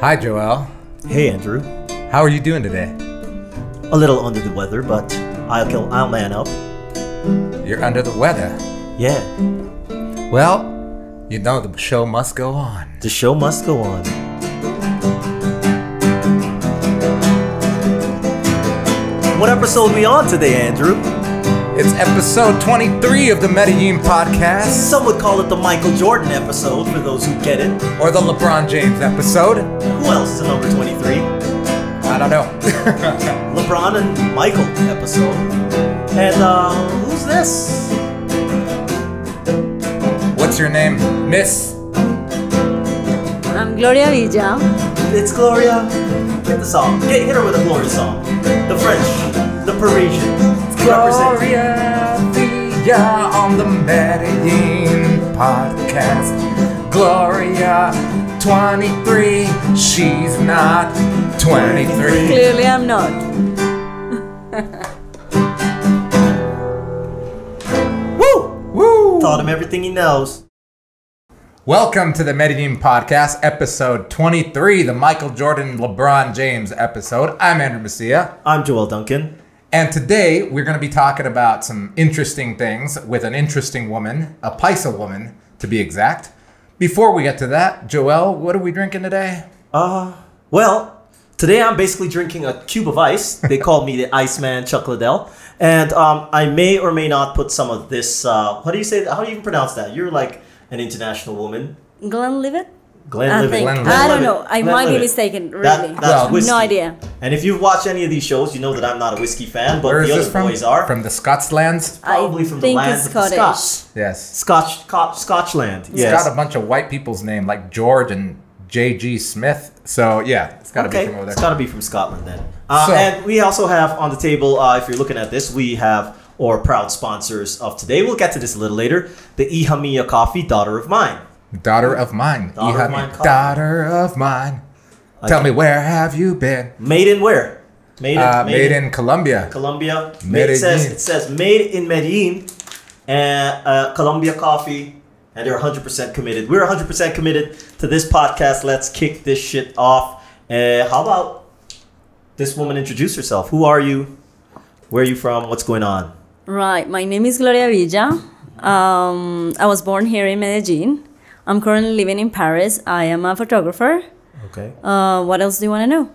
Hi, Joel. Hey, Andrew. How are you doing today? A little under the weather, but I'll kill. I'll man up. You're under the weather. Yeah, Well, you know the show must go on. the show must go on. What episode we on today, Andrew? It's episode 23 of the Medellin podcast, Some would call it the Michael Jordan episode for those who get it. or the LeBron James episode. Who else is the number 23? I don't know. LeBron and Michael episode. And uh, who's this? What's your name, Miss? I'm Gloria Villa. It's Gloria. Get the song. Get hit her with a Gloria song. The French, the Parisian. Represent. Gloria Villa on the Medellin podcast. Gloria, 23. She's not 23. Clearly, I'm not. Woo! Woo! Taught him everything he knows. Welcome to the Medellin Podcast, episode 23, the Michael Jordan LeBron James episode. I'm Andrew Macia, I'm Joel Duncan. And today we're going to be talking about some interesting things with an interesting woman, a Paisa woman to be exact. Before we get to that, Joel, what are we drinking today? Uh, well, today I'm basically drinking a cube of ice. They call me the Iceman Chocoladel. And um, I may or may not put some of this, uh, how do you say that? How do you even pronounce that? You're like an international woman. Glenlivet? Glenlivet. I think. Glenlivet. I don't know. I might be mistaken. Really. That- that's Well, no idea. And if you've watched any of these shows, you know that I'm not a whiskey fan, but Where is the this other from? boys are. From the Scotslands? Probably I from the think lands it's of the Scottish. Scots. Yes. Scotch, Scotch, Scotchland. It's Yes. got a bunch of white people's name like George and J.G. Smith. So, yeah, it's got to okay, be from over there. it's got to be from Scotland then. Uh, So- and we also have on the table, uh, if you're looking at this, we have our proud sponsors of today. We'll get to this a little later. The Hija Mía Coffee, Daughter of Mine. Daughter of mine. Daughter of have mine. Daughter of mine. Tell me, where have you been? Made in where? Made in, Uh, made in Colombia. Colombia. Made, it says it says made in Medellin, and uh, Colombia Coffee, and they're 100% committed. We're 100% committed to this podcast. Let's kick this shit off. Uh, how about this woman introduce herself? Who are you? Where are you from? What's going on? Right. My name is Gloria Villa. Um, I was born here in Medellin. I'm currently living in Paris. I am a photographer. Okay. Uh, what else do you want to know?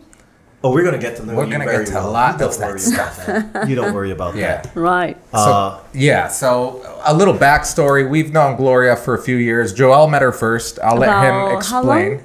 Oh, we're gonna get to know We're you gonna very get to a lot you of that stuff. that. You don't worry about Yeah. that. Right. So, Uh, yeah, so a little backstory. We've known Gloria for a few years. Joel met her first. I'll let About him how explain. long?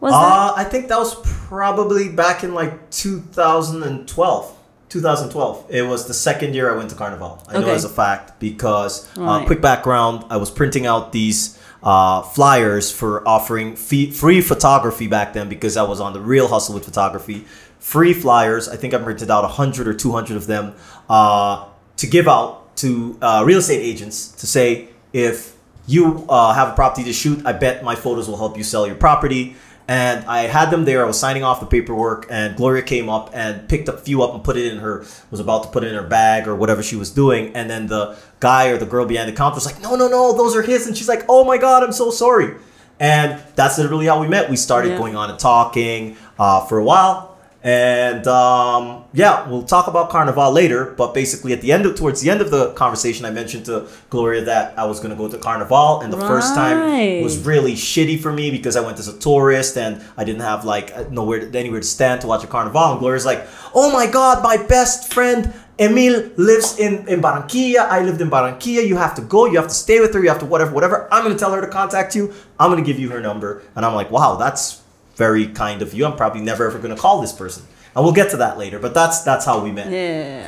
Was that? Uh, I think that was probably back in like 2012. 2012. It was the second year I went to Carnival. I know as a fact because, uh, quick background, I was printing out these uh, flyers for offering fee- free photography back then because I was on the real hustle with photography. Free flyers. I think I printed out 100 or 200 of them uh, to give out to uh, real estate agents to say if you uh, have a property to shoot, I bet my photos will help you sell your property. And I had them there. I was signing off the paperwork, and Gloria came up and picked a few up and put it in her. Was about to put it in her bag or whatever she was doing. And then the guy or the girl behind the counter was like, "No, no, no, those are his." And she's like, "Oh my god, I'm so sorry." And that's literally how we met. We started Yeah. going on and talking uh, for a while. And um, yeah, we'll talk about Carnival later. But basically, at the end of towards the end of the conversation, I mentioned to Gloria that I was going to go to Carnival, and the first time was really shitty for me because I went as a tourist and I didn't have like nowhere to, anywhere to stand to watch a Carnival. And Gloria's like, "Oh my God, my best friend." Emil lives in, in Barranquilla. I lived in Barranquilla. You have to go. You have to stay with her. You have to whatever, whatever. I'm going to tell her to contact you. I'm going to give you her number. And I'm like, wow, that's very kind of you. I'm probably never ever going to call this person. And we'll get to that later. But that's that's how we met. yeah,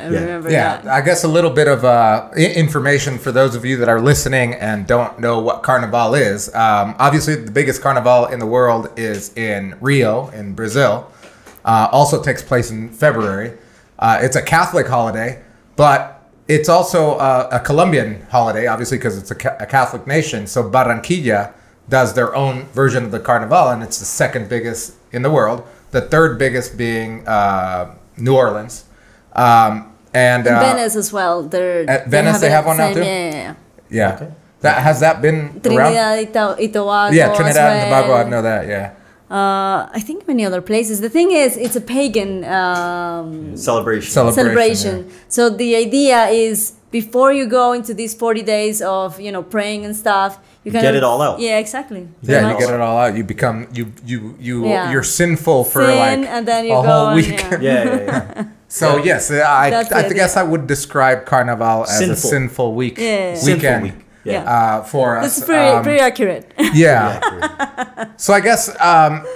I Yeah. remember Yeah, that. I guess a little bit of uh, information for those of you that are listening and don't know what Carnival is. Um, obviously, the biggest carnival in the world is in Rio, in Brazil. Uh, also takes place in February. Uh, it's a Catholic holiday, but it's also uh, a Colombian holiday, obviously, because it's a, ca- a Catholic nation. So Barranquilla does their own version of the Carnival, and it's the second biggest in the world. The third biggest being uh, New Orleans. Um, and uh, Venice as well. They're, At Venice they it have one now too? Yeah, yeah, yeah, that has that been around? Trinidad y, To- y Tobago. Yeah, as Trinidad and Tobago. I know that. Yeah. Uh, I think many other places. The thing is, it's a pagan um, Celebration. Celebration, celebration. yeah. So the idea is before you go into these 40 days of you know praying and stuff, you Get of- it all out. Yeah, exactly. Yeah, Pretty you get it all out. You become you you you Yeah. you're sinful for Sin, like and then you a go whole and- week. yeah. Yeah, yeah, yeah. So yes, I That's I it, guess. I would describe Carnival as a Sinful. sinful week Yeah. Sinful week. Yeah. Yeah. uh, for us. That's pretty Um, pretty accurate. yeah. So I guess um,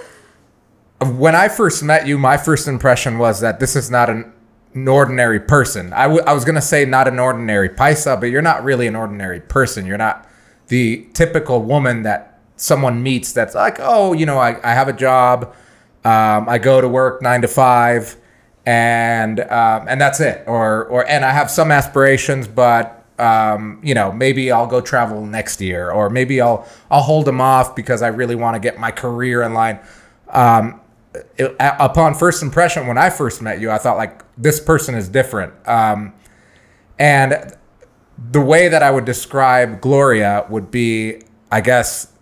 when I first met you, my first impression was that this is not an, an ordinary person. I, w- I was gonna say not an ordinary paisa, but you're not really an ordinary person. You're not the typical woman that someone meets that's like, oh, you know, I, I have a job, um, I go to work nine to five, and um, and that's it. Or or and I have some aspirations, but um, you know, maybe I'll go travel next year, or maybe I'll I'll hold them off because I really want to get my career in line. Um, it, upon first impression, when I first met you, I thought like this person is different. Um, and the way that I would describe Gloria would be, I guess,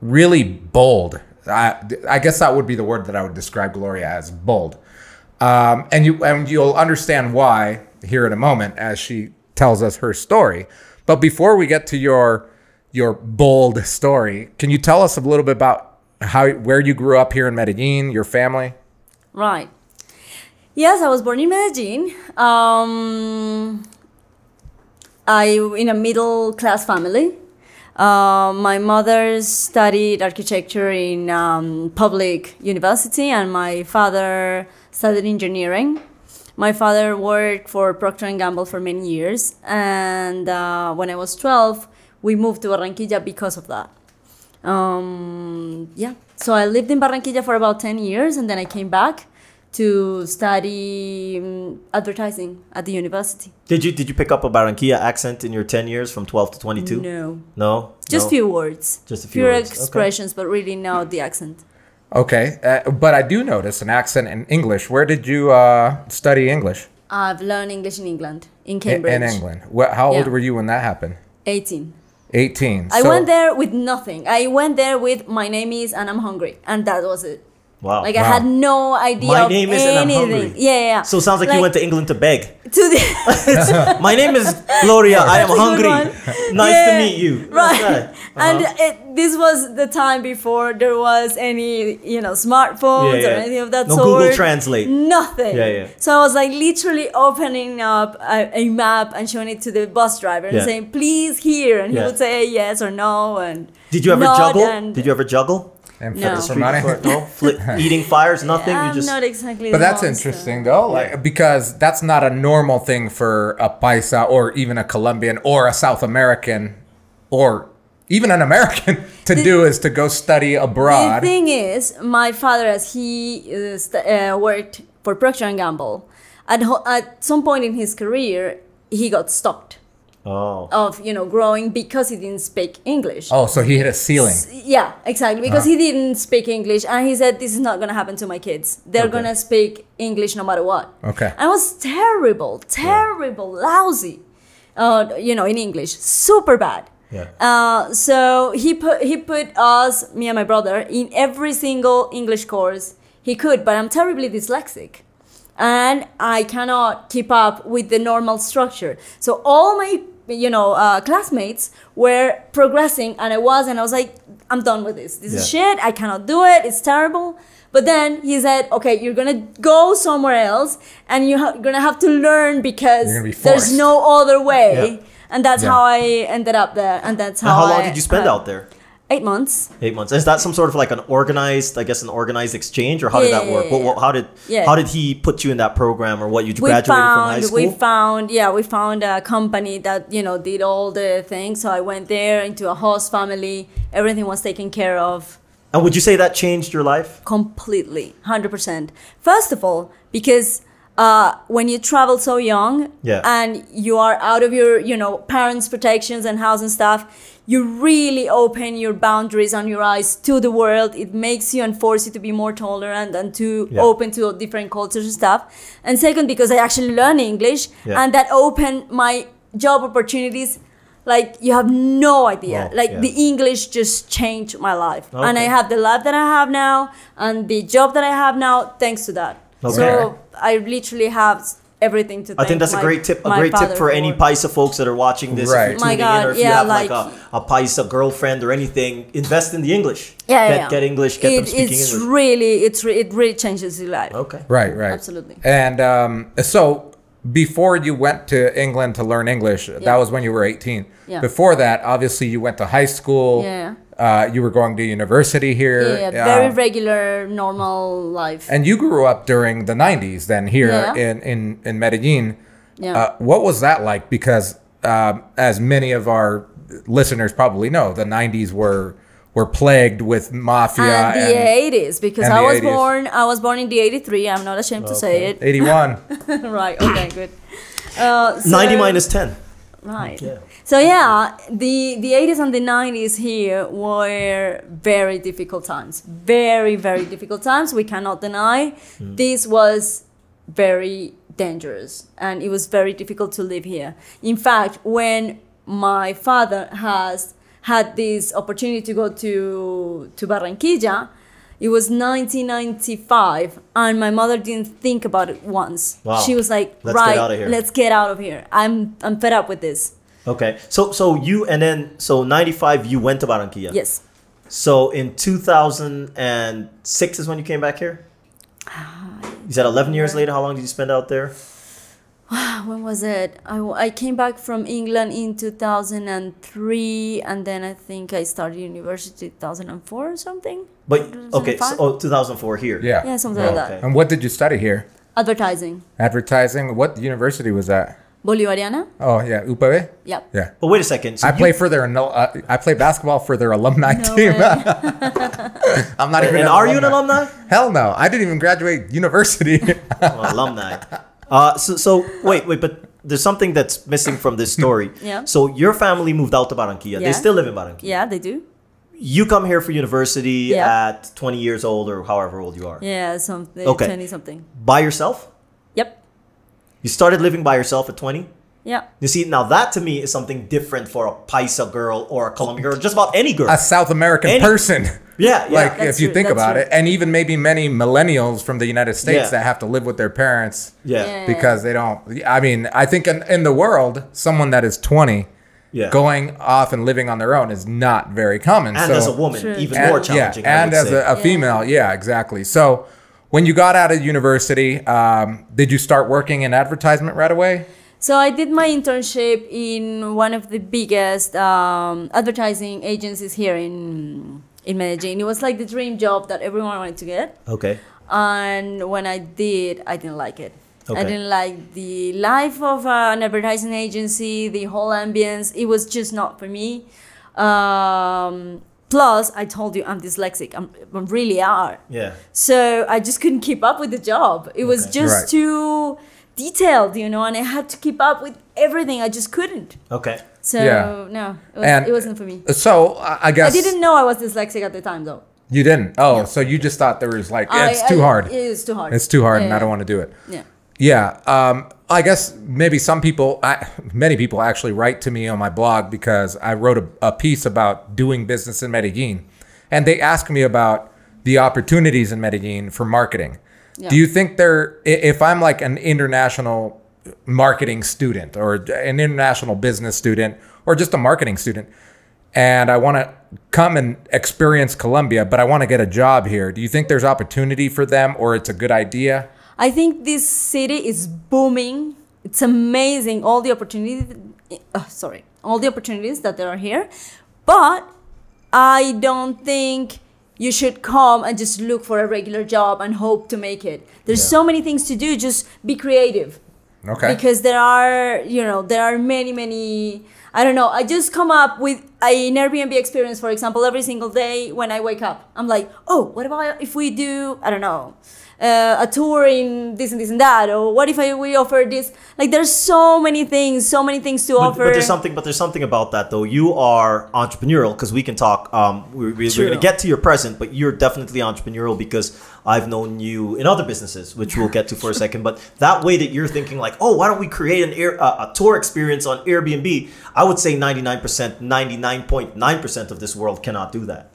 really bold. I, I guess that would be the word that I would describe Gloria as bold. Um, and you and you'll understand why here in a moment as she tells us her story. But before we get to your your bold story, can you tell us a little bit about how where you grew up here in Medellin, your family? Right. Yes, I was born in Medellin. Um, I in a middle class family. Uh, my mother studied architecture in um, public university, and my father studied engineering. My father worked for Procter and Gamble for many years, and uh, when I was twelve, we moved to Barranquilla because of that. Um, yeah, so I lived in Barranquilla for about ten years, and then I came back to study um, advertising at the university. Did you did you pick up a Barranquilla accent in your ten years from twelve to twenty two? No, No. just No? few words, Just a few few words, okay. expressions, but really not the accent. Okay, uh, but I do notice an accent in English. Where did you uh, study English? I've learned English in England, in In, Cambridge. in England. Wh- how old Yeah. were you when that happened? 18. 18. I So- went there with nothing. I went there with my name is and I'm hungry, and that was it. Wow. Like I had no idea. My of name is and anything. hungry. Yeah, yeah. so it sounds like, you went to England to beg. to the My name is Gloria. I am That's a good hungry. Nice to meet you. Right. Okay. And Uh-huh. it, this was the time before there was any, you know, smartphones Yeah, or yeah. anything of that No sort. Google Translate. Nothing. Yeah, yeah. So I was like literally opening up a, a map and showing it to the bus driver and Yeah. saying, "Please here," and he would say yes or no. And Did you ever juggle? and- Did you ever juggle? And No. for, for money? no. Fli- eating fires? Nothing. I'm you just. not exactly. But that's monster. interesting though, like because that's not a normal thing for a paisa or even a Colombian or a South American or even an American to do is to go study abroad. The thing is, my father, as he uh, st- uh, worked for Procter and Gamble, at ho- at some point in his career, he got stopped Oh. of you know growing because he didn't speak English. Oh, so he hit a ceiling. Yeah, exactly. Because Uh-huh. he didn't speak English, and he said, "This is not gonna happen to my kids. They're Okay. gonna speak English no matter what." Okay. And it was terrible, terrible, lousy. Uh, you know, in English, super bad. Yeah. Uh, so he put he put us, me and my brother, in every single English course he could. But I'm terribly dyslexic, and I cannot keep up with the normal structure. So all my you know uh, classmates were progressing, and I was, and I was like, I'm done with this. This is shit. I cannot do it. It's terrible. But then he said, okay, you're gonna go somewhere else, and you're gonna have to learn because be there's no other way. Yeah. And that's Yeah. how I ended up there, and that's And how. how long I- did you spend uh, out there? Eight months. Eight months. Is that some sort of like an organized, I guess, an organized exchange, or how did that work? yeah, What, what, how did Yeah. how did he put you in that program, or what you We graduated from high school? we found, yeah, we found a company that you know did all the things. So I went there into a host family. Everything was taken care of and would you say that changed your life? completely, hundred percent. First of all, because uh, when you travel so young Yeah. and you are out of your, you know, parents' protections and house and stuff, you really open your boundaries and your eyes to the world. It makes you and force you to be more tolerant and to Yeah. open to different cultures and stuff. And second, because I actually learned English Yeah. and that opened my job opportunities like you have no idea. Wow, like yeah. the English just changed my life, and I have the life that I have now, and the job that I have now thanks to that. Okay. So I literally have everything to. I think that's my- a great tip. A great tip father for any Paisa folks that are watching this. Right. If you're My God, in, or if yeah, you have like, like- a, a Paisa girlfriend or anything, invest in the English. Yeah, get, yeah. get English. Get them speaking it's English. really, it's re- it really changes your life. Okay. Right, right. Absolutely. And um, so before you went to England to learn English, that was when you were 18. Yeah. Before that, obviously, you went to high school. Yeah. Uh, you were going to university here. Yeah, yeah, very um, regular, normal life. and you grew up during the 90s then here Yeah. in, in, in Medellin. Yeah. Uh, what was that like? Because um, as many of our listeners probably know, the 90s were were plagued with mafia and the and, 80s because I was 80s. born I was born in the 83 I'm not ashamed to say it 81. right okay good uh, so, 90 minus 10. right Yeah. So yeah the the 80s and the 90s here were very difficult times. Very very difficult times. We cannot deny. Hmm. This was very dangerous and it was very difficult to live here. In fact when my father has had this opportunity to go to to Barranquilla it was 1995 and my mother didn't think about it once. Wow. she was like Let's get right outta here." let's get out of here. I'm i'm fed up with this Okay. So so you and then so 95 you went to Barranquilla. yes So in 2006 is when you came back here? Ah. You said 11 years later. How long did you spend out there? when was it I, I came back from england in 2003 and then i think i started university 2004 or something But okay, so oh, 2004 here. Yeah. yeah something Oh, like okay. that And what did you study here? advertising Advertising. What university was that? Bolivariana Oh yeah, UPB. yep Yeah. But wait a second. So I you- play for their no- uh, I play basketball for their alumni No team. I'm not even. And are you an alumni? Hell no! I didn't even graduate university. Oh, alumni. Uh, so, so wait, wait, but there's something that's missing from this story. Yeah. So your family moved out to Barranquilla. They still live in Barranquilla. yeah they do You come here for university Yeah. at 20 years old or however old you are. yeah something Okay. 20 something By yourself? Yep You started living by yourself at 20? yeah You see, now that to me is something different for a Paisa girl or a Colombian girl, just about any girl. a South American Any- person. yeah, yeah. Like That's if you true, think that's about true. it, and even maybe many millennials from the United States Yeah. that have to live with their parents yeah. Yeah. because they don't. I mean, I think in, in the world, someone that is 20 Yeah. going off and living on their own is not very common. And so, as a woman, True. even and- more challenging. Yeah, and as say. a, a female, yeah, exactly. So, when you got out of university, um, did you start working in advertisement right away? So I did my internship in one of the biggest um, advertising agencies here in in Medellin. It was like the dream job that everyone wanted to get. okay. And when I did, I didn't like it. Okay. I didn't like the life of uh, an advertising agency, the whole ambience. It was just not for me. Um, plus, I told you I'm dyslexic. I'm, I really are. Yeah. So I just couldn't keep up with the job. It was just Right. too detailed, you know, and I had to keep up with everything. I just couldn't. Okay. So Yeah. no, it, was, And- it wasn't for me. So, I I guess I didn't know I was dyslexic at the time, though. you didn't. Oh, Yeah. so you just thought there was like I- it's too I- hard. It is too hard. It's too hard, and I don't want to do it. Yeah. Yeah, um, I guess maybe some people, I, many people actually write to me on my blog because I wrote a, a piece about doing business in Medellin, and they ask me about the opportunities in Medellin for marketing. Yeah. Do you think there, if I'm like an international marketing student or an international business student or just a marketing student, and I want to come and experience Colombia, but I want to get a job here, do you think there's opportunity for them or it's a good idea? I think this city is booming. It's amazing all the opportunities. Uh, sorry, all the opportunities that there are here, but I don't think you should come and just look for a regular job and hope to make it. There's Yeah. so many things to do. Just be creative Okay. because there are you know there are many many. I don't know. I just come up with an Airbnb experience, for example, every single day when I wake up, I'm like, oh, what about if we do, I don't know, uh, a tour in this and this and that, or what if I, we offer this? Like, there's so many things, so many things to But, offer. but there's something. But there's something about that though. You are entrepreneurial because we can talk. Um, we're, we're True. going to get to your present, but you're definitely entrepreneurial because I've known you in other businesses, which we'll get to for a second. But that way that you're thinking like, oh, why don't we create an air, uh, a tour experience on Airbnb? I would say 99%, 99.9% of this world cannot do that.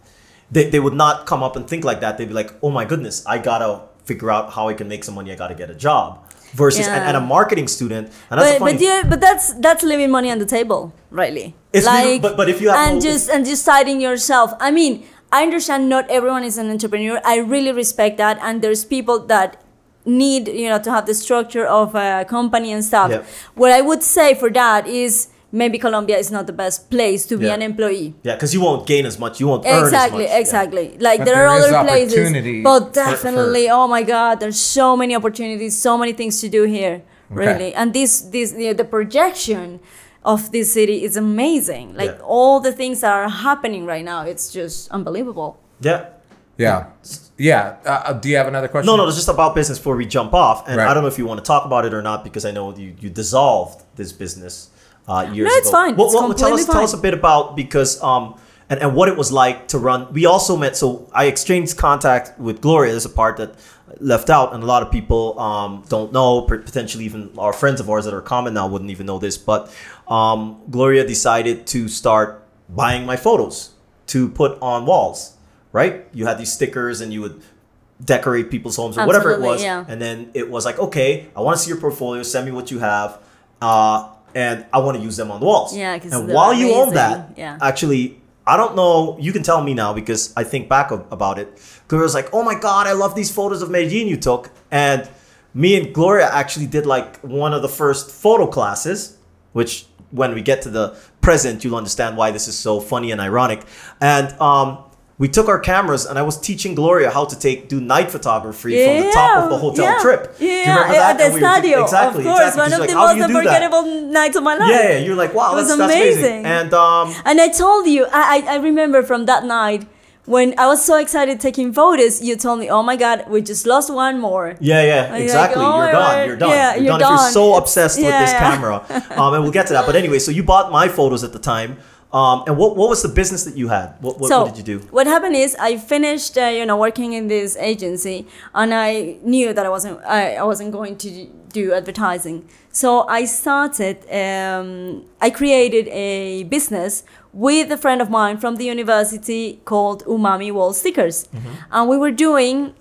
They, they would not come up and think like that. They'd be like, oh my goodness, I gotta figure out how I can make some money. I gotta get a job. Versus and, Yeah. and a marketing student, and that's but funny but yeah, but that's that's leaving money on the table, really. It's leaving- but- but if you have and no- just and just citing yourself. I mean, I understand not everyone is an entrepreneur. I really respect that, and there's people that need you know to have the structure of a company and stuff. Yeah. What I would say for that is maybe Colombia is not the best place to be Yeah. an employee. Yeah, because you won't gain as much. You won't earn Exactly, as much. Yeah. exactly. Like there, there are other places, opportunity but for- for- definitely, oh my God, there's so many opportunities, so many things to do here, really. And this, this, the, the projection of this city is amazing. Like Yeah. all the things that are happening right now, it's just unbelievable. Yeah. Yeah. Yeah. Uh, Uh, do you have another question? No, no, it's just about business before we jump off. And Right. I don't know if you want to talk about it or not because I know you, you dissolved this business uh, years No, it's ago. fine. Well, It's tell us completely tell us a bit about because um and, and what it was like to run. We also met. So I exchanged contact with Gloria. There's a part that left out, and a lot of people um, don't know. Potentially even our friends of ours that are common now wouldn't even know this. But um, Gloria decided to start buying my photos to put on walls. Right? You had these stickers, and you would decorate people's homes or whatever it was. yeah. And then it was like, okay, I want to see your portfolio. Send me what you have, uh, and I want to use them on the walls. Yeah, and while you own that, Yeah. actually, I don't know. You can tell me now because I think back of, about it. Gloria was like, "Oh my god, I love these photos of Medellin you took," and me and Gloria actually did like one of the first photo classes, which when we get to the present, you'll understand why this is so funny and ironic. And um, we took our cameras, and I was teaching Gloria how to take do night photography from the top of the hotel yeah. trip. Do Yeah, you remember that? at the we were- exactly, of course, exactly. one She's of like, the "How do most do unforgettable nights of my life. Yeah, yeah, you're like, wow, It was that's, that's amazing. amazing. And um, And I told you, I, I remember from that night when I was so excited taking photos, you told me, oh my God, we just lost one more. Yeah, yeah, Like, exactly. oh you're done. You're done. Yeah, you're, you're done. If you're done. so obsessed with yeah, this yeah. camera, um, and we'll get to that. But anyway, so you bought my photos at the time. Um, and what, what was the business that you had? What, what, so what did you do? What happened is I finished, uh, you know, working in this agency, and I knew that I wasn't, I, I wasn't going to do advertising. So I started, um, I created a business with a friend of mine from the university called Umami Wall Stickers, and we were doing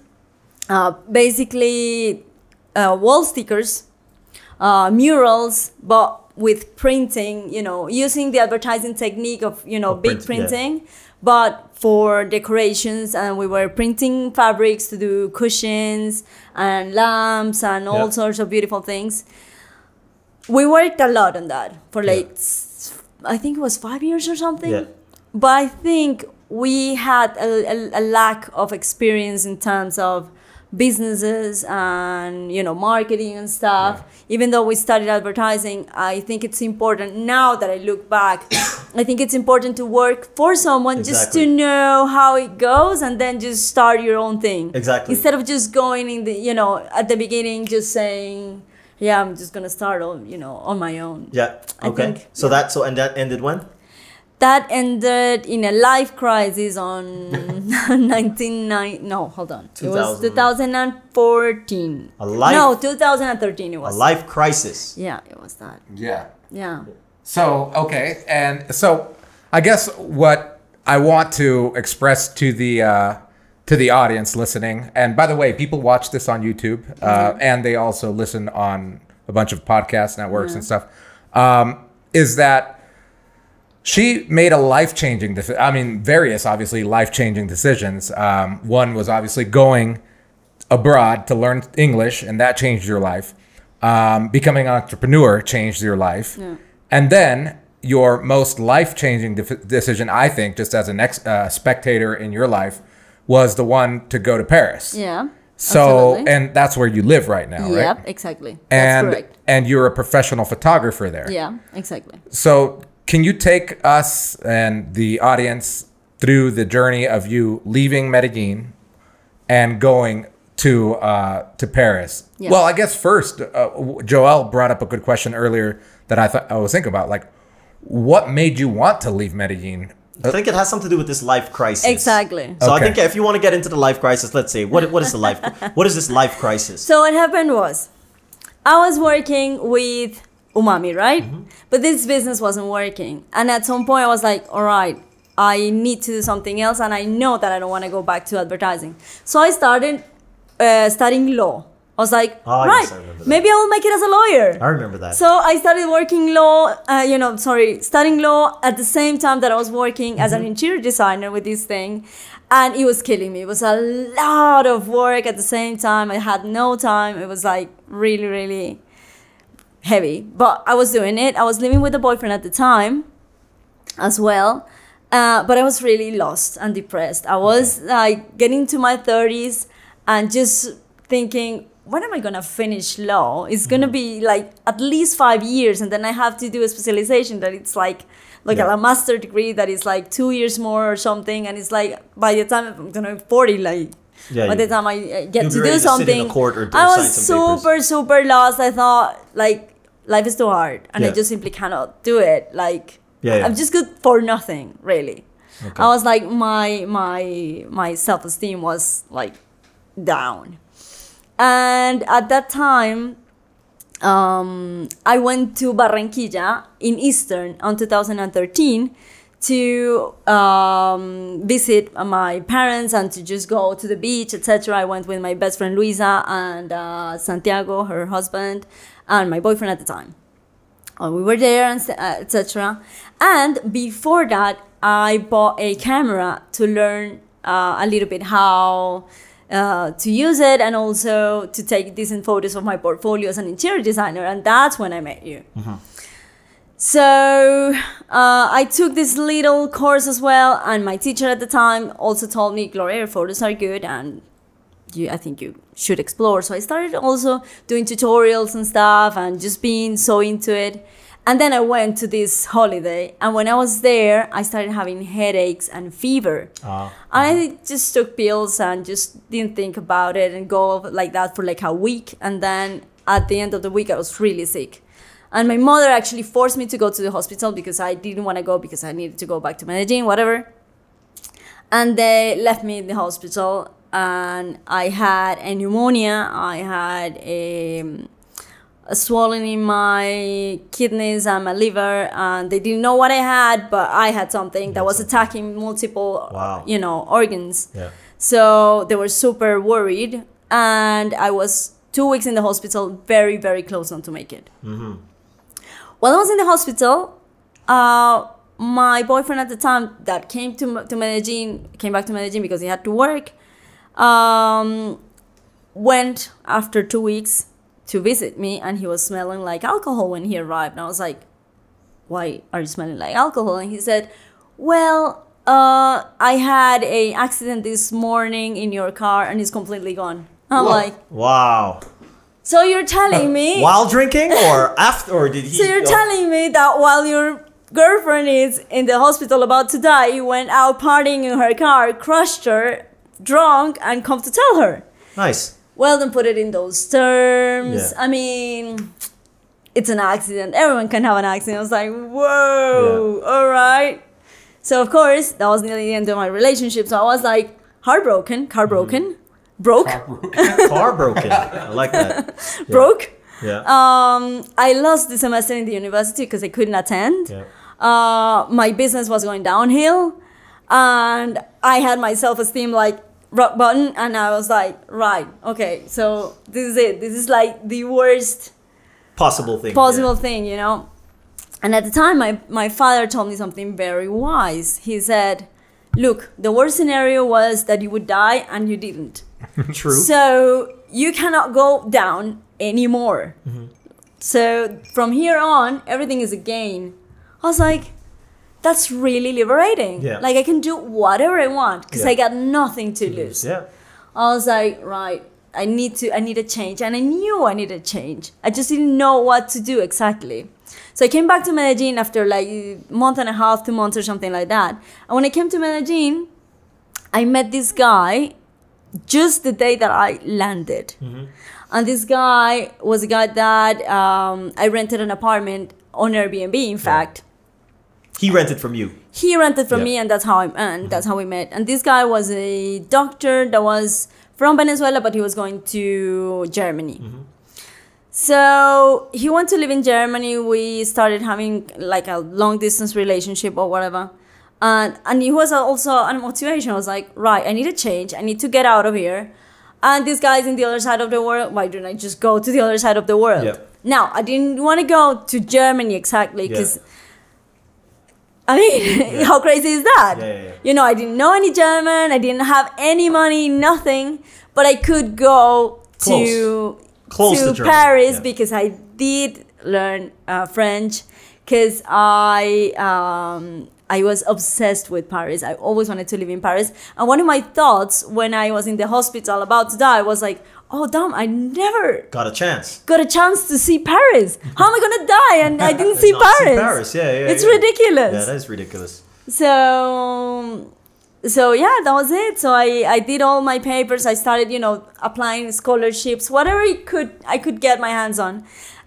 uh, basically uh, wall stickers, uh, murals, but with printing, you know, using the advertising technique of, you know, Of big print, yeah. printing, but for decorations. And we were printing fabrics to do cushions and lamps and all Yeah. sorts of beautiful things. We worked a lot on that for Yeah. like, s- I think it was five years or something. Yeah. But I think we had a, a, a lack of experience in terms of businesses and you know marketing and stuff even though we studied advertising i think it's important now that i look back i think it's important to work for someone just to know how it goes and then just start your own thing Exactly. instead of just going in the you know at the beginning just saying yeah i'm just gonna start on you know on my own Yeah. Okay. think, so yeah. that so and that ended when? That ended in a life crisis on 1990 no hold on. It was 2014 A life- no 2013 it was. A life crisis. yeah it was that. Yeah. yeah. So okay, and so I guess what I want to express to the uh, to the audience listening, and by the way, people watch this on YouTube, uh, and they also listen on a bunch of podcast networks and stuff. Um, is that she made a life changing? Deci- I mean, various obviously life changing decisions. Um, one was obviously going abroad to learn English, and that changed your life. Um, becoming an entrepreneur changed your life. And then your most life changing de- decision, I think, just as an ex- uh, spectator in your life, was the one to go to Paris. yeah So, absolutely. and that's where you live right now, yep right? exactly that's And correct and you're a professional photographer there. yeah exactly So, can you take us and the audience through the journey of you leaving Medellin and going to uh, to Paris? Yeah. Well, I guess first, uh, Joel brought up a good question earlier that I thought I was thinking about. Like, what made you want to leave Medellin? I think it has something to do with this life crisis. Exactly. So I think if you want to get into the life crisis, let's say what what is the life what is this life crisis? So what happened was, I was working with Umami, right? But this business wasn't working, and at some point I was like, all right, I need to do something else, and I know that I don't want to go back to advertising. So I started uh, studying law. I was like, Ah, right, I maybe I will make it as a lawyer. I remember that. So I started working law, uh, you know, sorry, studying law at the same time that I was working as an interior designer with this thing. And it was killing me. It was a lot of work at the same time. I had no time. It was like really, really heavy. But I was doing it. I was living with a boyfriend at the time as well. Uh, but I was really lost and depressed. I was like getting to my 30s and just thinking, when am I gonna finish law? It's gonna be like at least five years, and then I have to do a specialization that it's like like Yeah. a master degree that is like two years more or something, and it's like by the time I'm gonna be 40, like Yeah, by the time I uh, get to do to sit in a something, or I was some papers. super super lost. I thought like life is too hard, and I just simply cannot do it. Like Yeah, yeah. I'm just good for nothing, really. Okay. I was like my my my self esteem was like down, and at that time, um, I went to Barranquilla in Eastern on 2013 to um, visit my parents and to just go to the beach, etc. I went with my best friend Luisa and uh, Santiago, her husband, and my boyfriend at the time. Uh, we were there and uh, etc. And before that, I bought a camera to learn uh, a little bit how uh, to use it and also to take decent photos of my portfolio as an interior designer. And that's when I met you. So uh, I took this little course as well, and my teacher at the time also told me, Gloria, your photos are good, and you, I think you should explore. So I started also doing tutorials and stuff, and just being so into it. And then I went to this holiday, and when I was there, I started having headaches and fever. Ah. I just took pills and just didn't think about it and go like that for like a week. And then at the end of the week, I was really sick. And my mother actually forced me to go to the hospital because I didn't want to go because I needed to go back to Medellin, whatever. And they left me in the hospital, and I had a pneumonia. I had a, a swelling in my kidneys and my liver, and they didn't know what I had, but I had something that was attacking multiple, Wow. you know, organs. Yeah. So they were super worried, and I was two weeks in the hospital, very, very close not to make it. While I was in the hospital, uh, my boyfriend at the time that came to, to Medellin, came back to Medellin because he had to work, um, went after two weeks to visit me, and he was smelling like alcohol when he arrived. And I was like, why are you smelling like alcohol? And he said, well, uh, I had a accident this morning in your car and it's completely gone. I'm Whoa. like, Wow. so you're telling me? While drinking or after or did he So you're oh, telling me that while your girlfriend is in the hospital about to die, you went out partying in her car, crushed her, drunk, and come to tell her? Nice. Well, then put it in those terms. Yeah. I mean, it's an accident. Everyone can have an accident. I was like, whoa, all right. So, of course, that was nearly the end of my relationship. So I was like, heartbroken, car broken, broke, Car broken. I like that. broke. Yeah. Um, I lost the semester in the university because I couldn't attend. yeah. Uh, my business was going downhill, and I had my self esteem like rock button and I was like, right, okay, so this is it. This is like the worst Possible thing. possible thing, you know. And at the time, my, my father told me something very wise. He said, Look, the worst scenario was that you would die and you didn't. True. So you cannot go down anymore. Mm-hmm. So from here on, everything is a gain. I was like, that's really liberating. Yeah. Like I can do whatever I want because Yeah. I got nothing to lose. yeah. I was like, right, I need to, I need a change, and I knew I needed change. I just didn't know what to do exactly. So I came back to Medellin after like a month and a half, two months or something like that. And when I came to Medellin, I met this guy just the day that I landed. And this guy was a guy that um, I rented an apartment on Airbnb, in fact He rented from you. he rented from Yeah. me and that's how I and mm-hmm. that's how we met. And this guy was a doctor that was from Venezuela but he was going to Germany. Mm-hmm. So he went to live in Germany. We started having like a long distance relationship or whatever. And and he was also a motivation. I was like, right, I need a change. I need to get out of here. And this guy's in the other side of the world. Why don't I just go to the other side of the world? Yeah. Now, I didn't want to go to Germany exactly because I mean, how crazy is that? Yeah, yeah, yeah. You know, I didn't know any German, I didn't have any money, nothing, but I could go Close. to Close to, to Paris yeah. because I did learn uh, French because I um, I was obsessed with Paris. I always wanted to live in Paris. And one of my thoughts when I was in the hospital about to die was like, oh damn, I never Got a chance. got a chance to see Paris. How am I gonna die and I didn't see Not see Paris? Paris, yeah, yeah. It's yeah. ridiculous. Yeah, that is ridiculous. So so yeah, that was it. So I, I did all my papers. I started, you know, applying scholarships, whatever I could I could get my hands on.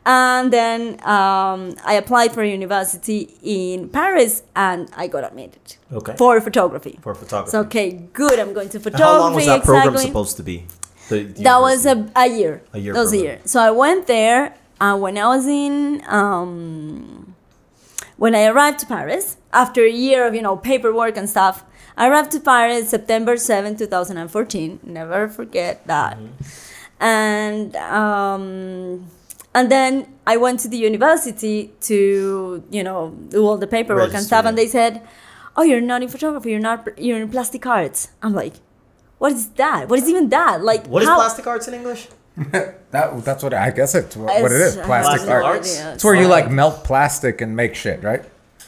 And then um, I applied for a university in Paris and I got admitted Okay. for photography. For photography. So okay, good. I'm going to photography. How long was that program exactly. supposed to be? The- the That was a, a year. A year That was a year. So I went there, and when I was in, um, when I arrived to Paris, after a year of you know paperwork and stuff, I arrived to Paris September 7, 2014. Never forget that. Mm-hmm. And um, and then I went to the university to you know do all the paperwork and Register, stuff, and they said, "Oh, you're not in photography. You're not. You're in plastic arts." I'm like. What is that? What is even that? Like What is how- plastic arts in English? That, that's what I guess it's what, what it is. Plastic Plastic art. arts? Yeah, It's where you like melt plastic and make shit, right?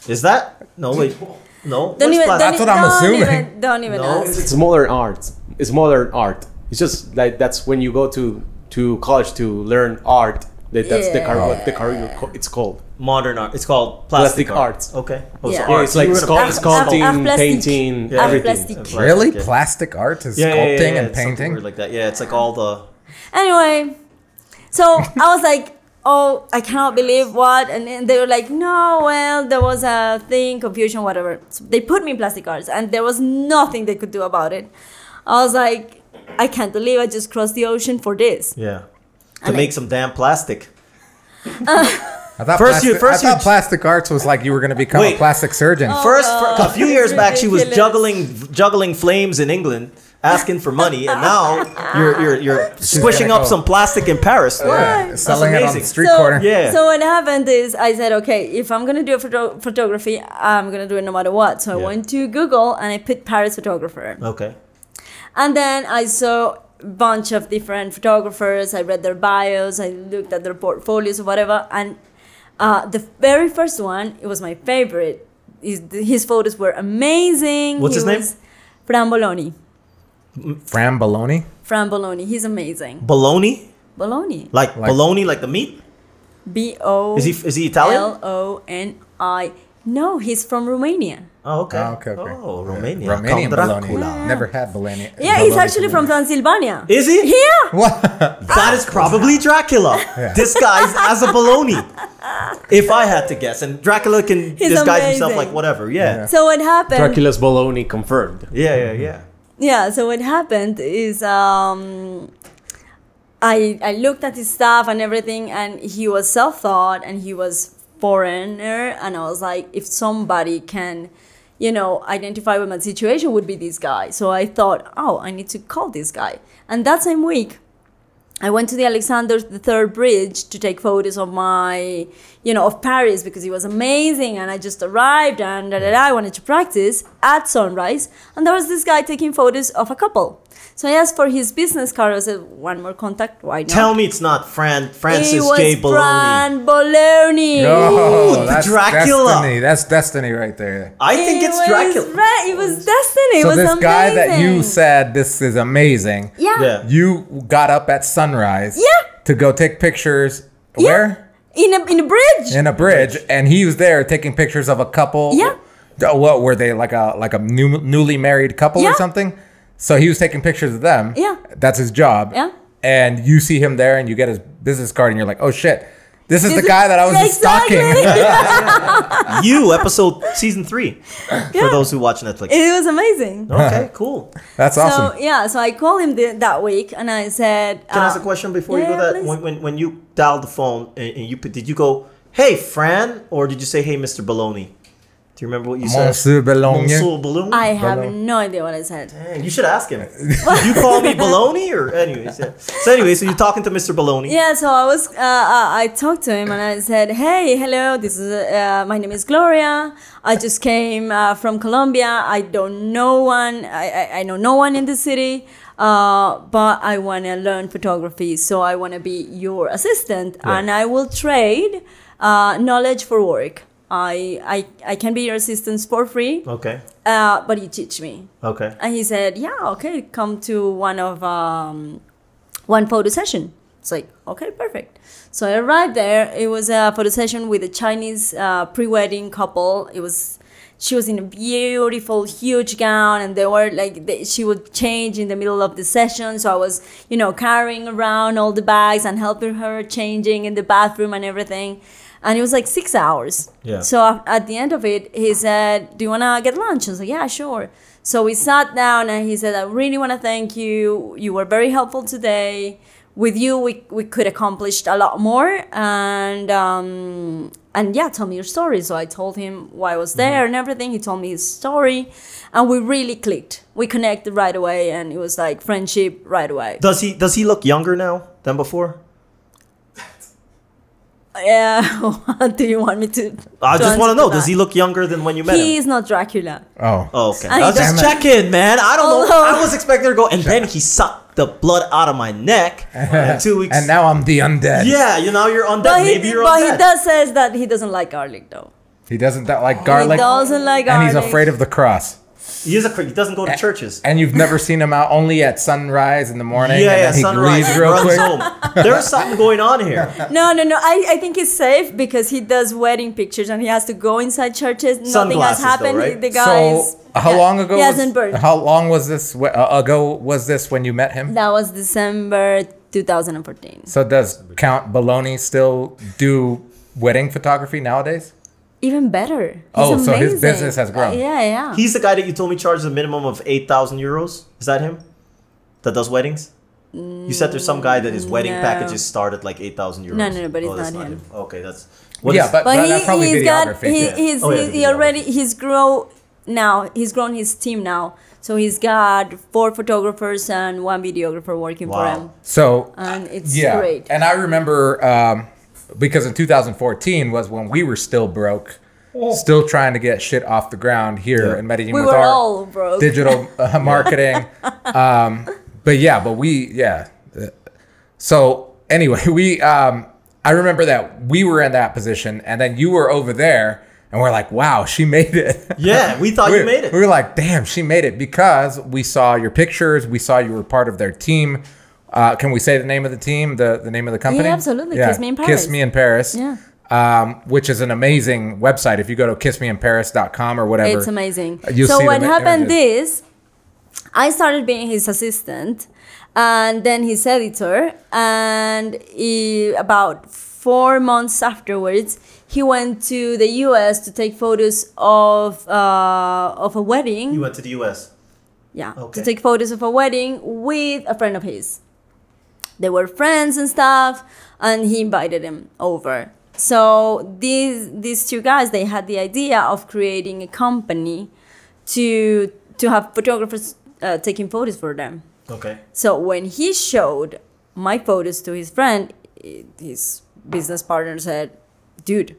Is that? No, wait. No. Don't even, don't, That's what I'm don't assuming. Even, don't even No, ask. It's modern art. It's modern art. It's just like that's when you go to to college to learn art. That, that's the car, what the career co- it's called. Modern art. It's called plastic, Plastic art. arts. Okay. Oh, Yeah. so Yeah, art. it's like You were in a sculpt- Art- sculpting, art plastic. painting, Yeah. Art everything. plastic. Really? yeah. Plastic art is Yeah, yeah, sculpting yeah, yeah, and painting? weird like that. Yeah, it's like all the. Anyway, so I was like, oh, I cannot believe what. And then they were like, no, well, there was a thing, confusion, whatever. So they put me in plastic arts, and there was nothing they could do about it. I was like, I can't believe I just crossed the ocean for this. Yeah. To And make I- some damn plastic. I thought, First you- first I you- thought plastic arts was like you were going to become Wait. a plastic surgeon. Oh, first, for, a few years back, she was juggling juggling flames in England, asking for money, and now you're you're you're squishing up go- some plastic in Paris. Yeah, selling it on the street so, corner. Yeah. So what happened is I said, okay, if I'm gonna do a photo- photography, I'm gonna do it no matter what. So I went to Google and I put Paris photographer. Okay. And then I saw a bunch of different photographers. I read their bios. I looked at their portfolios or whatever. And uh, the very first one, it was my favorite. His, his photos were amazing. What's He his name? was Fran Boloni. Fran Boloni? Fran Boloni. He's amazing. Bologna, Bologna. like, Like- bologna, like the meat. B O Is he is he Italian? L O N I. No, he's from Romania. Oh, okay. Oh, okay, okay. Oh, Romania. Romanian Count bologna. Dracula. Never had bologna. Yeah, he's bologna actually from Transylvania. Is he? Yeah. What? That is probably Dracula. Disguised as a bologna. If I had to guess, and Dracula can He's disguise himself like whatever. Yeah. So what happened? Dracula's bologna confirmed. Yeah, yeah, yeah. yeah so what happened is um i i looked at his stuff and everything and he was self-taught and he was foreigner and i was like if somebody can you know identify with my situation would be this guy so i thought oh i need to call this guy and that same week I went to the Alexander III Bridge to take photos of my, you know, of Paris because it was amazing. And I just arrived and I wanted to practice at sunrise. And there was this guy taking photos of a couple. So I asked for his business card. I said, one more contact. Why not? Tell me it's not Fran Francis it was J. Bologna. Fran Boloni. Oh, the that's Dracula. destiny. That's destiny right there. I think it's was Dracula. Right, it was destiny. It So was this guy that you said this is amazing, Yeah. Yeah. you got up at sunrise Yeah. to go take pictures. Yeah. Where? in a in a bridge. in a bridge, and he was there taking pictures of a couple. Yeah. Uh, What were they like a like a new, newly married couple Yeah. or something? So he was taking pictures of them. Yeah. That's his job. Yeah. And you see him there, and you get his business card, and you're like, oh shit, this is This the is- guy that I was Yeah, just stalking. you episode season three for those who watch Netflix. it was amazing. Okay, cool. That's awesome. So yeah, so I called him the, that week, and I said, Can I ask uh, a question before you go that? please. When, when, when you dialed the phone and, and you did you go, hey, Fran, or did you say, hey, Mr. Baloney? Do you remember what you said? Monsieur Boloni. Monsieur Baloney? I have Baloney. no idea what I said. Dang, you should ask him. You call me Baloney or anyways? Yeah. So anyway, so you're talking to Mr. Baloney. Yeah, so I was, uh, uh, I talked to him and I said, "Hey, hello, this is, uh, my name is Gloria. I just came uh, from Colombia. I don't know one. I, I, I know no one in the city, uh, but I want to learn photography. So I want to be your assistant, Yeah. and I will trade uh, knowledge for work. I, I, I can be your assistant for free, Okay. uh, but you teach me." Okay. And he said, "Yeah, okay, come to one of um, one photo session." It's like, okay, perfect. So I arrived there. It was a photo session with a Chinese uh, pre-wedding couple. It was she was in a beautiful, huge gown, and they were like they, she would change in the middle of the session. So I was, you know, carrying around all the bags and helping her changing in the bathroom and everything. And it was like six hours. Yeah. So at the end of it, he said, "Do you wanna get lunch?" I was like, "Yeah, sure." So we sat down, and he said, "I really wanna thank you. You were very helpful today. With you, we we could accomplish a lot more." And um, and yeah, tell me your story. So I told him why I was there and everything. He told me his story, and we really clicked. We connected right away, and it was like friendship right away. Does he does he look younger now than before? Yeah, what do you want me to? I just want to know. that? Does he look younger than when you met He him? is not Dracula. Oh. Oh, okay. I I was just Damn it. checking, man. I don't know. I was expecting her to go, and then he sucked the blood out of my neck. in two weeks. And now I'm the undead. yeah, you know you're undead. But he, you're but undead. he does says that he doesn't like garlic though. He doesn't that like garlic. He doesn't like garlic, and he's afraid of the cross. He is a cr- He doesn't go to churches. And you've never seen him out only at sunrise in the morning. Yeah, and yeah. he Sunrise leaves real runs quick. home. There's something going on here. No, no, no. I, I think he's safe because he does wedding pictures and he has to go inside churches. Nothing Sunglasses, has though, happened. right? The guy is. So how yeah, long ago? He was, hasn't burned. How long was this uh, ago? Was this when you met him? that was December 2014. So does Count Boloni still do wedding photography nowadays? Even better. He's Oh, so his amazing. business has grown. Uh, yeah, yeah. He's the guy that you told me charges a minimum of eight thousand euros. Is that him? That does weddings? You said there's some guy that his wedding No. packages start at like eight thousand euros. No, no, no, but it's that's not him. Okay, that's what yeah, is- but, but but he, that's probably he's got videography. he, yeah. he's, Oh, yeah, he, he already he's grown now he's grown his team now so he's got four photographers and one videographer working for Wow. him so and it's yeah, great and I remember um, because in 2014 was when we were still broke, still trying to get shit off the ground here Yeah. in Medellin we with were our all broke digital uh, marketing. um, but yeah, but we yeah. So anyway, we um, I remember that we were in that position, and then you were over there, and we're like, wow, she made it. Yeah, we thought we, you made it. We were like, damn, she made it because we saw your pictures, we saw you were part of their team. Uh, can we say the name of the team, the the name of the company? Yeah, absolutely. Kiss Me in Paris. Kiss Me in Paris. Yeah. Um, which is an amazing website. If you go to kissmeinparis.com or whatever, it's amazing you'll so see what ma- happened images. is i started being his assistant and then his editor and he, about four months afterwards he went to the us to take photos of uh, of a wedding You went to the U.S. yeah Okay. to take photos of a wedding with a friend of his they were friends and stuff and he invited him over so these these two guys they had the idea of creating a company to to have photographers uh, taking photos for them Okay. so when he showed my photos to his friend his business partner said dude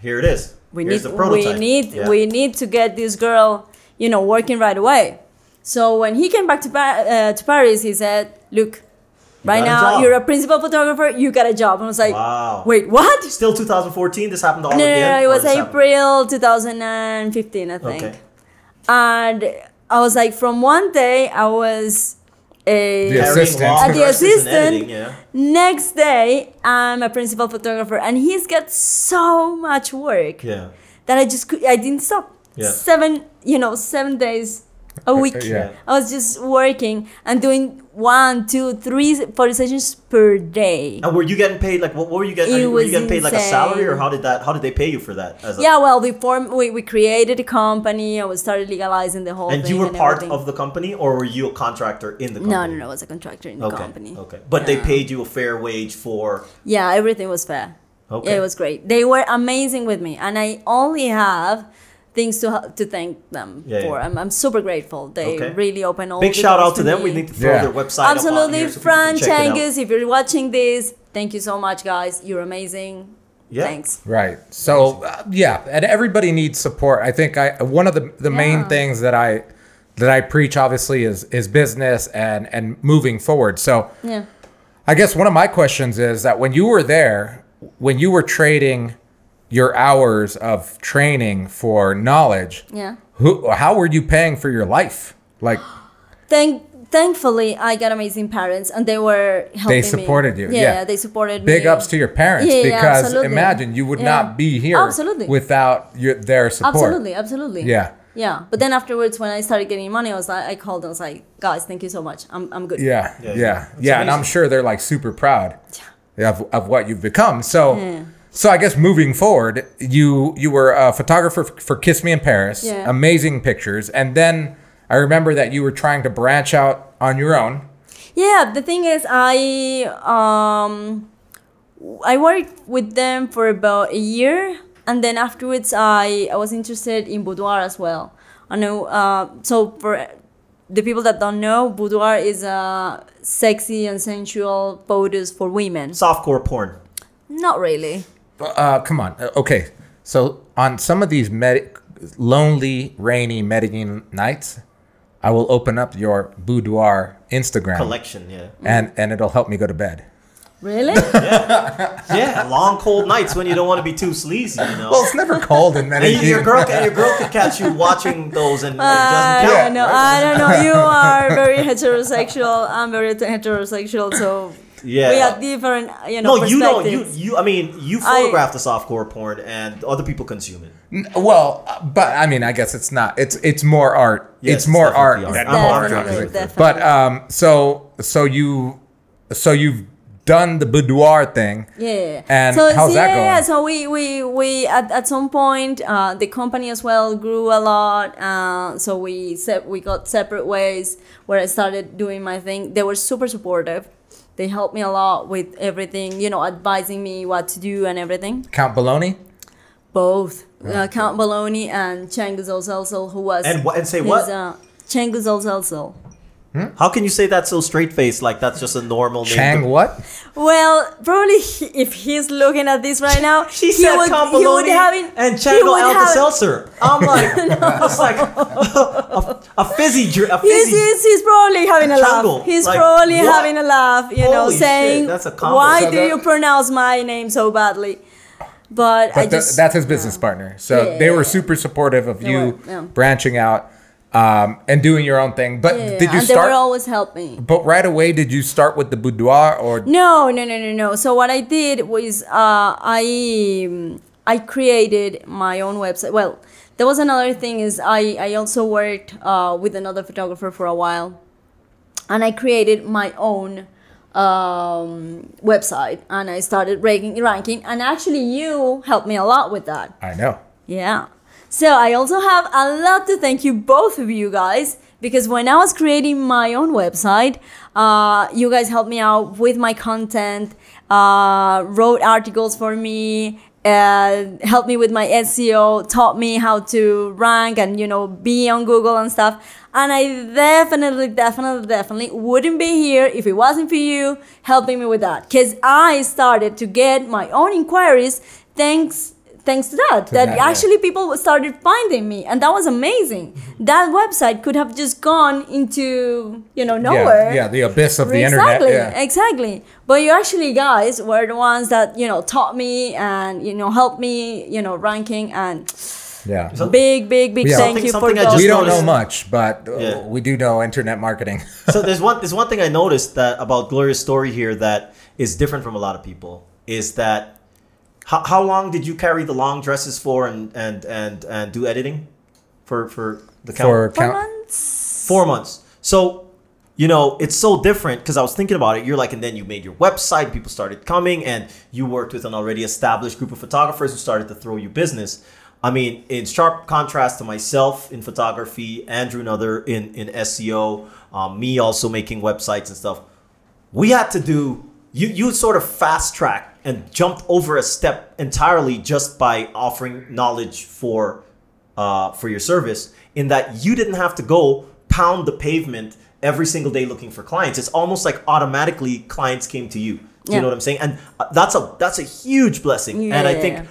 Here it is. we Here's need the prototype. we need Yeah. we need to get this girl you know working right away so when he came back to, uh, to paris he said look right now you're a principal photographer you got a job and i was like Wow. wait what Still 2014. This happened all no, at no, no, it was this happened- april 2015 i think Okay. and i was like from one day i was a The assistant. long At the assistant. editing, yeah. next day i'm a principal photographer and he's got so much work Yeah. that i just could, i didn't stop Yeah. seven you know seven days a uh, week yeah. i was just working and doing one two three photo sessions per day And were you getting paid like what, what were you getting? It were you getting paid like a salary or how did that? How did they pay you for that? As a, yeah well before we, we created a company i was started legalizing the whole And you were part everything. of the company, or were you a contractor in the company? no no no i was a contractor in the Okay. company Okay. But they paid you a fair wage for. Yeah, everything was fair. Okay. Yeah, it was great. They were amazing with me, and I only have things to to thank them Yeah, for. yeah. I'm, I'm super grateful. They Okay. really open all. Big the shout out to them. me. We need to throw Yeah. their website up on Absolutely, here so Fran can check it out. Cengiz. If you're watching this, thank you so much, guys. You're amazing. Yeah. Thanks. Right. So uh, yeah, and everybody needs support. I think I one of the the main things that I that I preach obviously is is business and and moving forward. So Yeah. I guess one of my questions is that when you were there, when you were trading your hours of training for knowledge, Yeah. who how were you paying for your life? Like Thank. Thankfully, I got amazing parents, and they were helping. They supported you, Yeah, yeah. they supported me. big me. ups to your parents Yeah, yeah, because absolutely. imagine you would Yeah. not be here Absolutely. without your, their support. Absolutely, absolutely. Yeah. Yeah, but then afterwards, when I started getting money, I was like, I called and was like, guys, thank you so much. I'm, I'm good. Yeah, Yeah, yeah, yeah. yeah, and I'm sure they're like super proud of, of what you've become. So, Yeah. So I guess moving forward, you you were a photographer for Kiss Me in Paris, Yeah. amazing pictures, and then I remember that you were trying to branch out on your own. Yeah, the thing is, I um, I worked with them for about a year, and then afterwards, I I was interested in boudoir as well. I know. Uh, so for the people that don't know, boudoir is a sexy and sensual photos for women. Softcore porn. Not really. Uh, come on, Uh, okay. So on some of these med- lonely, rainy Medellin nights, I will open up your boudoir Instagram, Collection, yeah. and and it'll help me go to bed. Really? Yeah, long cold nights when you don't want to be too sleazy, you know. Well, it's never cold in and Medellin. you- your girl, and your girl could catch you watching those, and, and it I doesn't don't count. know. I don't know. You are very heterosexual. I'm very heterosexual. So Yeah. we have different, you know, No, you don't. You, perspectives. you. I mean, you I- photograph the softcore porn, and other people consume it. Well, uh, but I mean, I guess it's not. It's it's more art. Yes, it's it's more art art. I'm porn. art Definitely, definitely. But um, so so you so you've done the boudoir thing. Yeah. And so, how's that yeah, going? Yeah, so we we we at, at some point uh, the company as well grew a lot. Uh, so we set we got separate ways where I started doing my thing. They were super supportive. They helped me a lot with everything, you know, advising me what to do and everything. Count Boloni. Both uh, Count Boloni and Cengiz Ozelsel, who was And what- and say his, what? Uh, Cengiz Ozelsel. Hmm? How can you say that so straight faced? Like that's just a normal name. Chang what? Well, probably he, if he's looking at this right now, She he said would, he would Camboloni have it- and he Chango would Alka have- Seltzer. I'm like, it's like a, a fizzy, dr- a He's, fizzy. he's, he's probably having a Jungle. laugh. He's Like, probably what? having a laugh, you know, Holy shit, saying, that's a combo. Why So do that- you pronounce my name so badly? But, I But th- just. that's his business partner. So Yeah, they yeah, were yeah. super supportive of They you were, yeah. branching out um, and doing your own thing. But yeah, did you and they start? would always help me. but right away, did you start with the boudoir or? No, no, no, no, no. So what I did was uh, I um, I created my own website. Well, there was another thing is I I also worked uh, with another photographer for a while, and I created my own um, website and I started ranking ranking. And actually, you helped me a lot with that. I know. Yeah. So I also have a lot to thank you both of you guys because when I was creating my own website, uh, you guys helped me out with my content, uh, wrote articles for me, uh, helped me with my SEO, taught me how to rank and you know be on Google and stuff. And I definitely, definitely, definitely wouldn't be here if it wasn't for you helping me with that. Because I started to get my own inquiries thanks thanks to that. that that, yeah. actually people started finding me, and that was amazing. That website could have just gone into you know nowhere. Yeah, yeah, the abyss of the exactly, internet. Yeah. exactly. But you actually guys were the ones that you know taught me and you know helped me you know ranking and Yeah. Big, big, big Yeah. thank Something- you for something I those. we don't know much, but uh, Yeah. we do know internet marketing. so there's one there's one thing I noticed that about Gloria's story here that is different from a lot of people is that how, how long did you carry the long dresses for and and and and do editing for for the count? For Four months. four months. So, you know, it's so different because I was thinking about it. You're like, and then you made your website, people started coming, and you worked with an already established group of photographers who started to throw you business. I mean, in sharp contrast to myself in photography, Andrew another in in SEO, um, me also making websites and stuff. We had to do you you sort of fast track and jumped over a step entirely just by offering knowledge for uh, for your service in that you didn't have to go pound the pavement every single day looking for clients. It's almost like automatically clients came to you. Do you know what I'm saying? And uh, that's a that's a huge blessing. yeah, and I think Yeah.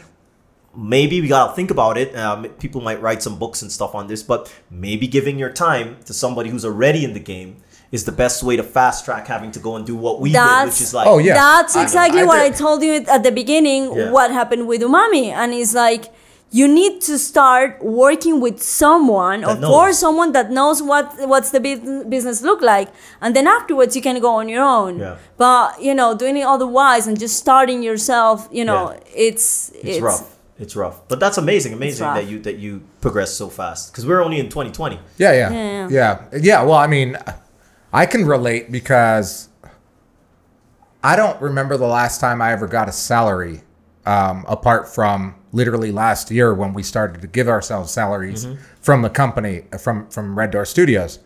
maybe we gotta think about it. Um, people might write some books and stuff on this, but maybe giving your time to somebody who's already in the game is the best way to fast track having to go and do what we did, which is like Oh, yeah. That's I exactly I what I did- told you at the beginning. Yeah. What happened with Umami, and it's like you need to start working with someone or That for someone that knows what what's the business look like, and then afterwards you can go on your own. Yeah. But you know, doing it otherwise and just starting yourself, you know, Yeah. it's it's, rough. It's rough, but that's amazing. Amazing that you that you progress so fast because we're only in 2020. yeah, yeah, Yeah. yeah, yeah. Well, I mean, I can relate because I don't remember the last time I ever got a salary, um, apart from literally last year when we started to give ourselves salaries from the company from from Red Door Studios.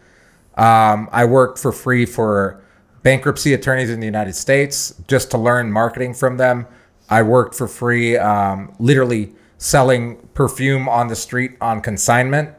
Um, I worked for free for bankruptcy attorneys in the United States just to learn marketing from them. I worked for free, um, literally selling perfume on the street on consignment.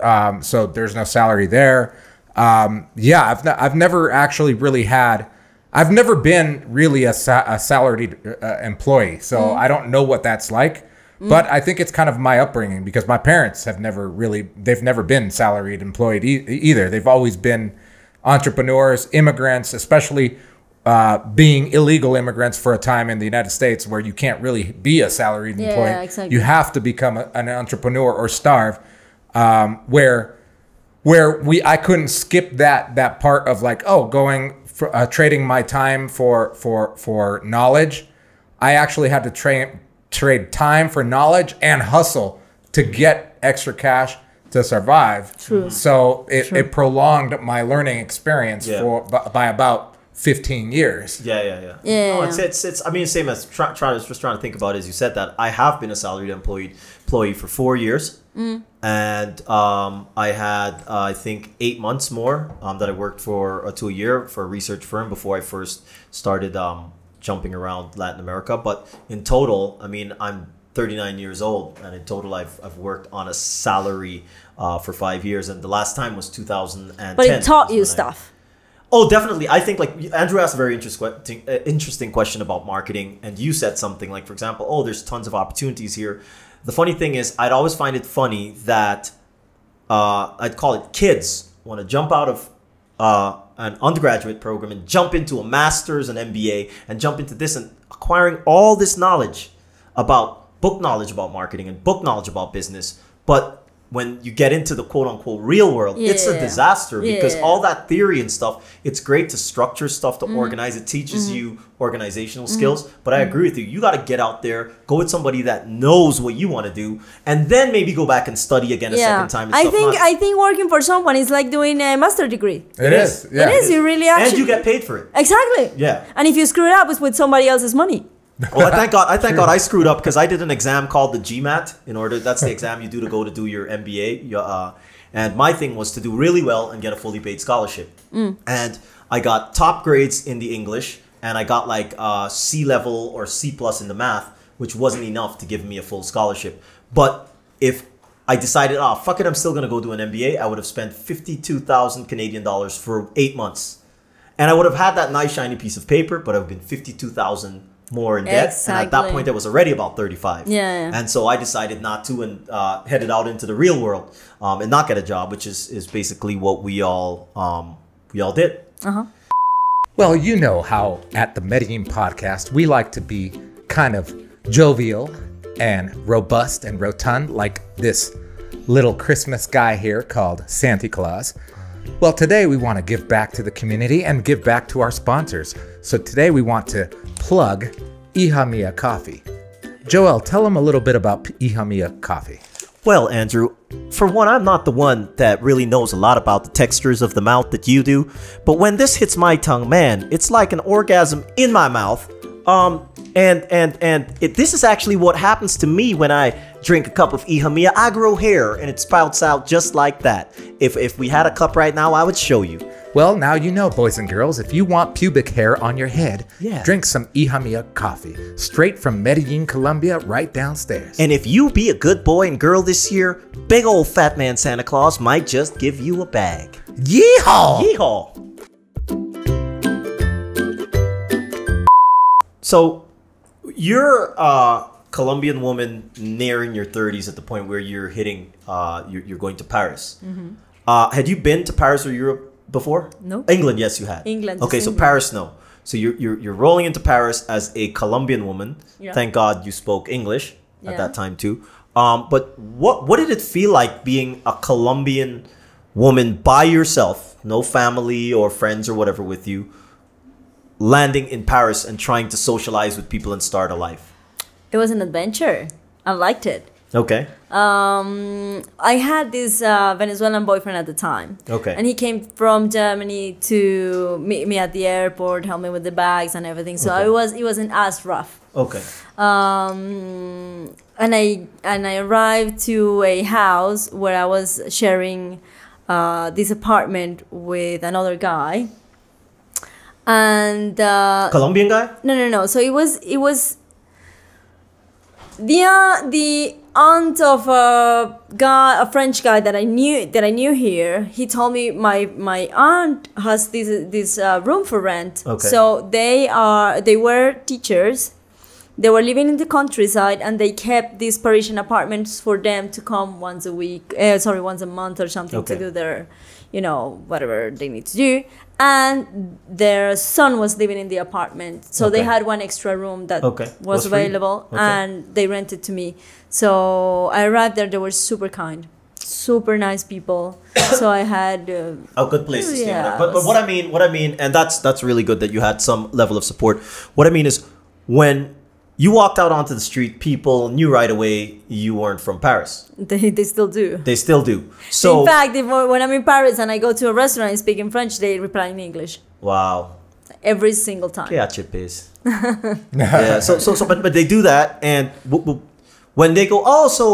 Um, so there's no salary there. Um, yeah, I've, I've never actually really had, I've never been really a, sa- a salaried uh, employee. So I don't know what that's like. But I think it's kind of my upbringing because my parents have never really, they've never been salaried employed e- either. They've always been entrepreneurs, immigrants, especially uh, being illegal immigrants for a time in the United States where you can't really be a salaried Yeah, employee. exactly. You have to become a, an entrepreneur or starve. Um, where where we I couldn't skip that that part of like oh going for uh, trading my time for for for knowledge. I actually had to train trade time for knowledge and hustle to get extra cash to survive. True. So it, it prolonged my learning experience Yeah. for by, by about 15 years. Yeah, yeah, yeah. Yeah. No, it's it's it's. I mean, same as try, try, just trying to think about it as you said that. I have been a salaried employee employee for four years, and um, I had uh, I think eight months more um, that I worked for uh, to a year for a research firm before I first started um, jumping around Latin America. But in total, I mean, I'm 39 years old, and in total, I've I've worked on a salary uh, for five years, and the last time was 2010. but it taught you when I- stuff. Oh, definitely. I think like Andrew asked a very interesting uh, interesting question about marketing, and you said something like, for example, oh, there's tons of opportunities here. The funny thing is, I'd always find it funny that uh, I'd call it kids want to jump out of uh, an undergraduate program and jump into a master's and MBA and jump into this and acquiring all this knowledge about book knowledge about marketing and book knowledge about business, but when you get into the quote unquote real world, it's a Yeah. disaster because Yeah. all that theory and stuff, it's great to structure stuff Mm-hmm. to organize. It teaches mm-hmm. you organizational mm-hmm. skills. But I mm-hmm. agree with you. You got to get out there, go with somebody that knows what you want to do, and then maybe go back and study again a Yeah, second time. And I stuff. think Not- I think working for someone is like doing a master degree. It is. Yeah. It is. You really actually. and actually you get paid for it. exactly. Yeah. And if you screw it up, it's with somebody else's money. Well, I thank God. I thank God I screwed up because I did an exam called the GMAT. In order, that's the exam you do to go to do your MBA. Your, Uh, and my thing was to do really well and get a fully paid scholarship. And I got top grades in the English, and I got like uh, C level or C plus in the math, which wasn't enough to give me a full scholarship. But if I decided, oh fuck it, I'm still gonna go do an MBA, I would have spent fifty-two thousand Canadian dollars for eight months. And I would have had that nice shiny piece of paper, but I've been fifty-two thousand more in debt. And at that point, I was already about thirty-five. Yeah, yeah. And so I decided not to and uh, headed out into the real world um, and not get a job, which is is basically what we all um, we all did. Uh-huh. Well, you know how at the Medellin podcast we like to be kind of jovial and robust and rotund like this little Christmas guy here called Santa Claus. Well, today we want to give back to the community and give back to our sponsors. So today we want to plug Hija Mía Coffee. Joel, tell them a little bit about Hija Mía Coffee. Well, Andrew, for one, I'm not the one that really knows a lot about the textures of the mouth that you do, but when this hits my tongue, man, it's like an orgasm in my mouth. Um, and and and it, this is actually what happens to me when I drink a cup of Hija Mía. I grow hair, and it spouts out just like that. If if we had a cup right now, I would show you. Well, now you know, boys and girls, if you want pubic hair on your head, Yeah. drink some Hija Mía coffee, straight from Medellin, Colombia, right downstairs. And if you be a good boy and girl this year, big old fat man Santa Claus might just give you a bag. Yeehaw! Yeehaw! So, you're a Colombian woman nearing your 30s at the point where you're hitting, uh, you're, you're going to Paris. Uh, had you been to Paris or Europe before? No. England, yes, you had. England, Okay, so England. Paris, no. So you're, you're, you're rolling into Paris as a Colombian woman. Yeah. Thank God you spoke English at Yeah. that time too. Um, but what what did it feel like being a Colombian woman by yourself, no family or friends or whatever with you, landing in Paris and trying to socialize with people and start a life? It was an adventure. I liked it. Okay. Um, I had this uh, Venezuelan boyfriend at the time. Okay. And he came from Germany to meet me at the airport, help me with the bags and everything. So Okay. it was it wasn't as rough. Okay. Um, and I and I arrived to a house where I was sharing uh, this apartment with another guy. And uh, Colombian guy? no, no, no. So it was it was the uh, the aunt of a guy, a French guy that I knew that I knew here. He told me my my aunt has this this uh, room for rent. Okay. So they are they were teachers. They were living in the countryside, and they kept these Parisian apartments for them to come once a week. Uh, sorry, once a month or something Okay. to do their, you know, whatever they need to do. And their son was living in the apartment, so they had one extra room that Okay. was Was available, Okay. and they rented to me. So I arrived there; they were super kind, super nice people. so I had. Uh, a good place to stay. Yeah. But, but what I mean, what I mean, and that's that's really good that you had some level of support. What I mean is, when you walked out onto the street, people knew right away you weren't from Paris. they, they still do. They still do. So in fact, if, when I'm in Paris and I go to a restaurant and speak in French, they reply in English wow, every single time. yeah, chip is. yeah. So so so, but but they do that, and w- w- when they go, oh, so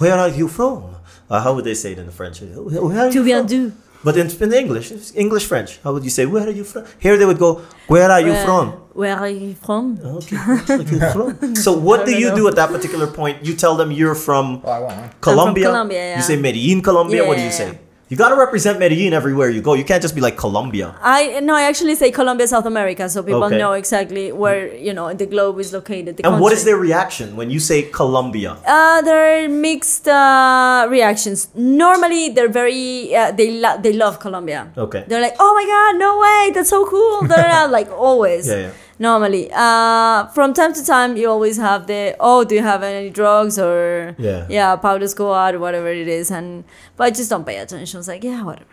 where are you from? Uh, how would they say it in French? Where are you Tu viens from? d'où? But in, in English, English French. How would you say? Where are you from? Here they would go. Where are you Where- from? Where are you from? Okay. where from? so what do you know. do at that particular point? You tell them you're from Oh, I want. Colombia. Colombia, yeah. You say Medellin, Colombia. what do you Yeah. say? You got to represent Medellin everywhere you go. You can't just be like Colombia. I no, I actually say Colombia, South America, so people Okay. know exactly where you know the globe is located. And what is their reaction when you say Colombia? Uh, there are mixed uh, reactions. Normally, they're very uh, they lo- they love Colombia. Okay. They're like, oh my god, no way, that's so cool. They're uh, like always. Yeah, yeah. Normally, uh, from time to time, you always have the oh, do you have any drugs or Yeah. yeah, Pablo Escobar, whatever it is, and but I just don't pay attention. It's like yeah, whatever.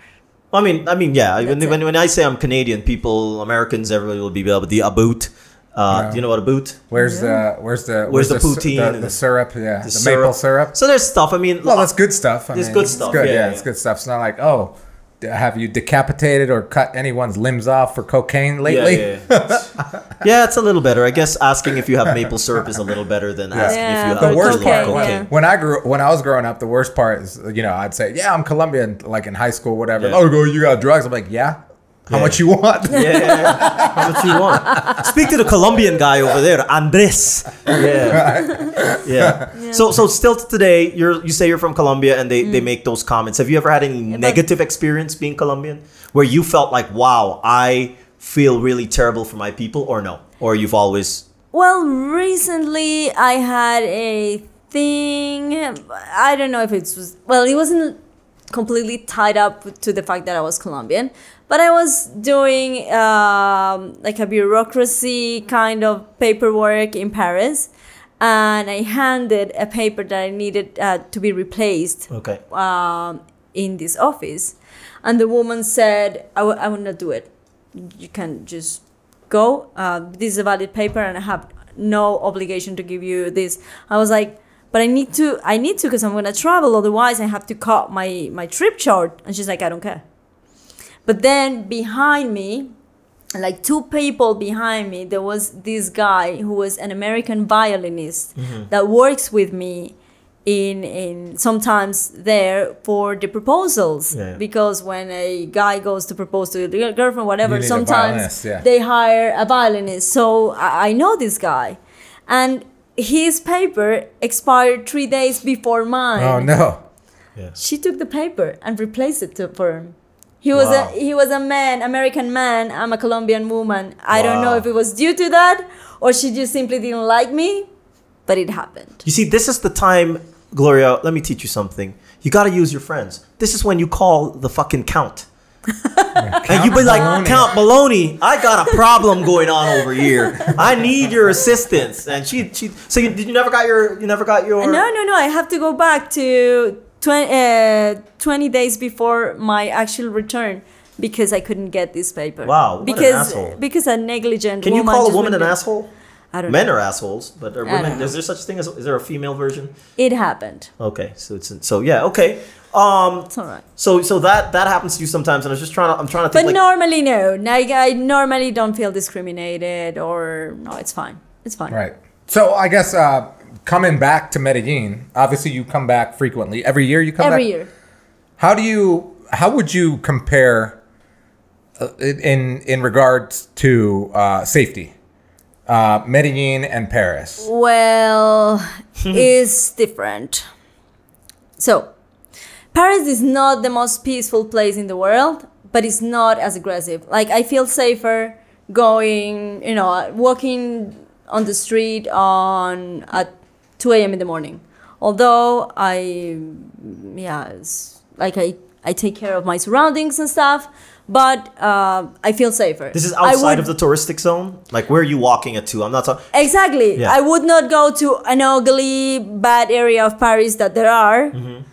I mean, I mean, yeah. When, when, when I say I'm Canadian, people, Americans, everybody will be able the a boot. Uh, Yeah. Do you know what a boot? Where's the where's the Where's the su- poutine the, the the- syrup? Yeah, the, syrup. maple syrup. So there's stuff. I mean, Well, that's good stuff. I It's mean, good stuff, good. yeah, Yeah, yeah. it's good stuff. It's not like oh, d- have you decapitated or cut anyone's limbs off for cocaine lately? yeah, yeah. yeah, it's a little better. I guess asking if you have maple syrup is a little better than asking if you but have the worst cocaine. part cocaine, when, yeah. when I grew when I was growing up, the worst part is you know I'd say yeah I'm Colombian like in high school whatever. Yeah. Oh, go you got drugs? I'm like yeah. How Yeah. much you want? Yeah, yeah, yeah. How much you want? Speak to the Colombian guy over there, Andres. Yeah. yeah. So, so still today, you're you say you're from Colombia, and they, Mm. they make those comments. Have you ever had any but- negative experience being Colombian, where you felt like, wow, I feel really terrible for my people, or no, or you've always Well, recently I had a thing. I don't know if it was well. It wasn't completely tied up to the fact that I was Colombian, but I was doing um, like a bureaucracy kind of paperwork in Paris, and I handed a paper that I needed uh, to be replaced Okay. um, in this office. And the woman said, I will- I will not do it. You can just go. Uh, this is a valid paper and I have no obligation to give you this. I was like, but I need to, I need to because I'm going to travel. Otherwise, I have to cut my, my trip short. And she's like, I don't care. But then behind me, like two people behind me, there was this guy who was an American violinist mm-hmm. that works with me in in sometimes there for the proposals Yeah. because when a guy goes to propose to a girlfriend whatever You need a sometimes yeah. they hire a violinist so I, I know this guy and his paper expired three days before mine Oh no. she took the paper and replaced it to, for him. He was Wow. a he was a man, American man. I'm a Colombian woman. I don't know if it was due to that or she just simply didn't like me, but it happened. You see, this is the time, Gloria. Let me teach you something. You got to use your friends. This is when you call the fucking count. And you be like, Maloney. Count Maloney, I got a problem going on over here. I need your assistance. And she, she. So you, did you never got your? You never got your? No, no, no. I have to go back to 20, uh, 20 days before my actual return because I couldn't get this paper. Wow, what an because asshole. because a negligent Can you call a woman an asshole? I don't Men know. are assholes, but are women? Is there such a thing as? Is there a female version? It happened. Okay, so it's so yeah. Okay. Um. It's all right. So so that that happens to you sometimes, and I was just trying to. I'm trying to Think, But think. like, normally, no. Like, I normally don't feel discriminated or no, it's fine. It's fine. Right. So I guess uh, coming back to Medellin, obviously you come back frequently. Every year you come back? Every back. year. How do you? How would you compare uh, in in regards to uh, safety, uh, Medellin and Paris? Well, it's different. So, Paris is not the most peaceful place in the world, but it's not as aggressive. Like, I feel safer going, you know, walking on the street on at 2 a.m. in the morning. Although I, yeah, it's like I, I take care of my surroundings and stuff, but uh, I feel safer. This is outside would- of the touristic zone. Like where are you walking at to? I'm not talking. Exactly. Yeah. I would not go to an ugly, bad area of Paris that there are. Mm-hmm.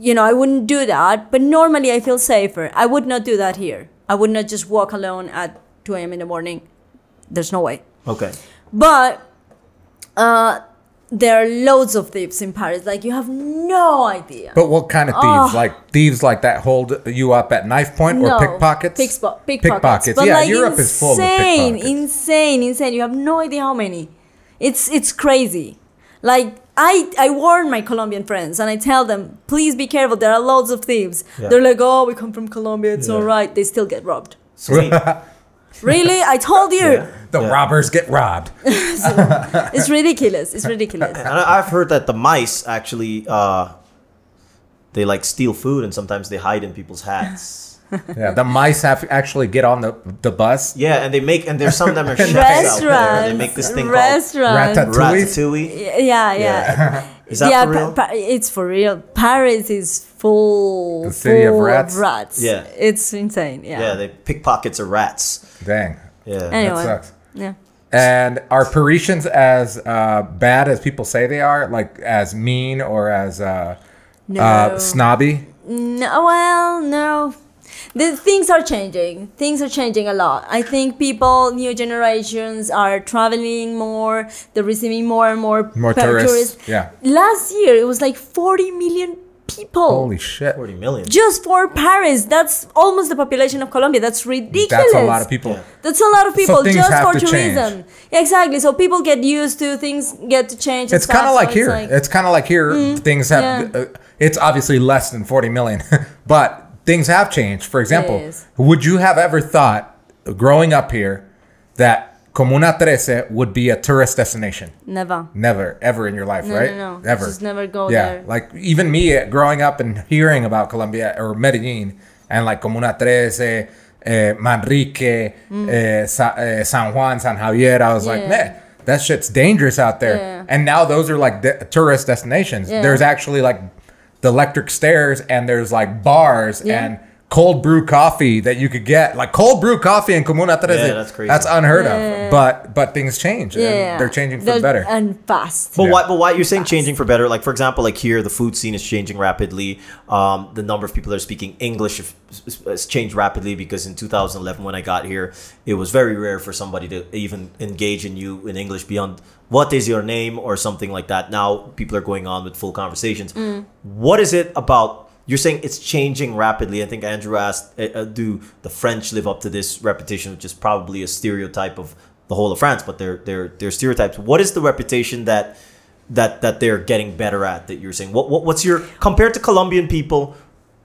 You know, I wouldn't do that. But normally I feel safer. I would not do that here. I would not just walk alone at 2 a.m. in the morning. There's no way. Okay. But uh, there are loads of thieves in Paris. Like, you have no idea. But what kind of thieves? Like thieves like that hold you up at knife point or pickpockets? Pickspo- pickpockets. Pickpockets. But yeah, like Europe is full of pickpockets. insane, insane, insane. You have no idea how many. It's it's crazy. Like I I warn my Colombian friends and I tell them, please be careful. There are loads of thieves. Yeah. They're like, oh, we come from Colombia. It's Yeah. all right. They still get robbed. Really? I told you. Yeah. the Yeah. robbers get robbed. It's ridiculous. It's ridiculous. And I- I've heard that the mice actually, uh, they like steal food and sometimes they hide in people's hats. yeah, the mice have to actually get on the the bus. Yeah, and they make and there's some of them are chefs out there. Restaurants. They make this thing Restaurants. called Ratatouille. ratatouille. Yeah, yeah. Is that yeah, for real? Pa- Pa- it's for real. Paris is full, The city of full rats? Yeah. it's insane. Yeah. yeah, they pickpockets of rats. Dang, Yeah. Anyway. that sucks. yeah. And are Parisians as uh, bad as people say they are? Like as mean or as uh, No. uh, snobby? No, well, no. The things are changing. Things are changing a lot. I think people, new generations, are traveling more. They're receiving more and more, More pa- tourists, yeah. Last year, it was like 40 million people. Holy shit! Forty million. Just for Paris. That's almost the population of Colombia. That's ridiculous. That's a lot of people. Yeah. That's a lot of people things just have for to change. tourism. Exactly. So people get used to things get to change. It's kind of like so here. it's It's, kind of like here. Things have. yeah. Uh, it's obviously less than forty million, but things have changed. For example, would you have ever thought, growing up here, that Comuna Trece would be a tourist destination? never. Never, ever in your life, No, right? no, no. Ever. Just never go yeah, there. like even me uh, growing up and hearing about Colombia or Medellin and like Comuna Trece, eh, Manrique, eh, Sa- eh, San Juan, San Javier, I was like, Mm. Man, that shit's dangerous out there. Yeah. And now those are like de- tourist destinations. Yeah. There's actually like the electric stairs and there's like bars Yeah. and cold brew coffee that you could get, like cold brew coffee in Comuna Trece. Yeah, that's crazy. That's unheard Yeah. of. But but things change. Yeah, and they're changing for They're- better. and fast. But Yeah. why? But why you're saying changing for better? Like for example, like here, the food scene is changing rapidly. Um, the number of people that are speaking English has- has changed rapidly because in 2011, when I got here, it was very rare for somebody to even engage in you in English beyond "What is your name?" or something like that. Now people are going on with full conversations. What is it about? You're saying it's changing rapidly. I think Andrew asked, uh, uh, "Do the French live up to this reputation, which is probably a stereotype of the whole of France?" But they're they're they're stereotypes. What is the reputation that that that they're getting better at? That you're saying. What, what what's your compared to Colombian people?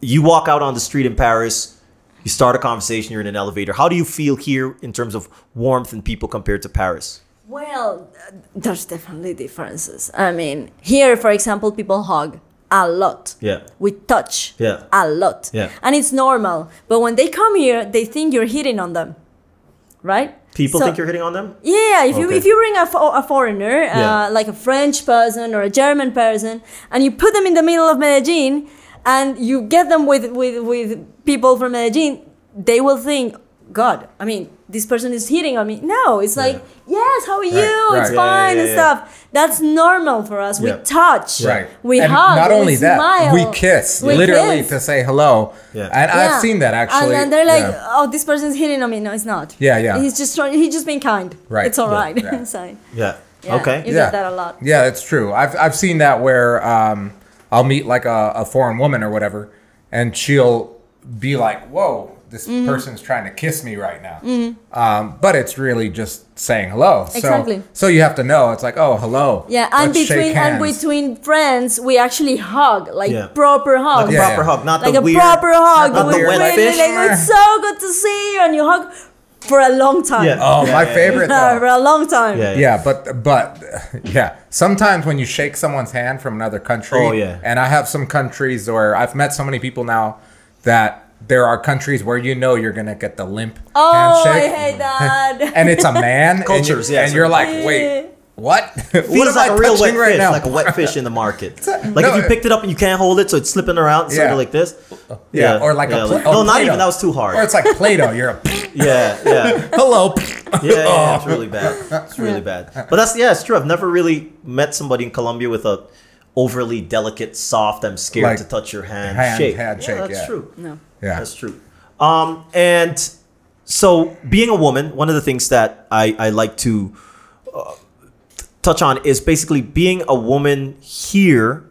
You walk out on the street in Paris. You start a conversation. You're in an elevator. How do you feel here in terms of warmth and people compared to Paris? Well, uh, there's definitely differences. I mean, here, for example, people hug a lot. Yeah. We touch Yeah. a lot. Yeah. And it's normal. But when they come here, they think you're hitting on them. Right? People So- think you're hitting on them. Yeah, if you if you bring a, fo- a foreigner, uh, Yeah. like a French person or a German person, and you put them in the middle of Medellin, and you get them with with with people from Medellin, they will think, God, I mean, this person is hitting on me. No, it's like, yes, how are you? right. It's Yeah, fine yeah, and yeah. stuff. That's normal for us. Yeah. We touch, Right. we and hug, Not we only that, smile, we kiss, we literally kiss. to say hello. Yeah. And Yeah. I've seen that actually. And then they're like, Yeah. "Oh, this person's hitting on me." No, it's not. Yeah, yeah. He's just trying. He's just being kind. Right. It's all Yeah, right. yeah. so, Yeah. yeah, Okay. You yeah. get that a lot. Yeah, it's true. I've I've seen that where um, I'll meet like a, a foreign woman or whatever, and she'll be like, "Whoa, this Mm-hmm. person's trying to kiss me right now," um, but it's really just saying hello. So, Exactly. So you have to know it's like, "Oh, hello." Yeah, and Let's shake between and between friends, we actually hug, like Yeah. proper hug, Like a Yeah, proper yeah. hug, not like the a weird, proper hug. not We the wet really, fish. like, it's so good to see you, and you hug for a long time. Yeah. Oh, Yeah, my yeah, favorite for though. a long time. Yeah. Yeah, but but yeah, sometimes when you shake someone's hand from another country, Oh, yeah. and I have some countries where I've met so many people now that there are countries where you know you're gonna get the limp Oh, handshake, I hate mm-hmm. that. and it's a man, and, Cultures, you, yeah. And you're like, wait, what? what Feels am like I a real wet right fish, now? like a wet fish in the market. Like No, if you picked it up and you can't hold it, so it's slipping around, sort Yeah. of like this. yeah, or like a pla- no, or not Play-Doh. even. That was too hard. or it's like Play-Doh. You're a yeah, yeah. hello. Yeah, yeah, yeah, it's really bad. It's really bad. But that's yeah, it's true. I've never really met somebody in Colombia with a overly delicate, soft. I'm scared Like to touch your hand, hand- shake. handshake, Yeah, that's yeah. true. No. Yeah, That's true. Um, and so being a woman, one of the things that I, I like to uh, touch on is basically being a woman here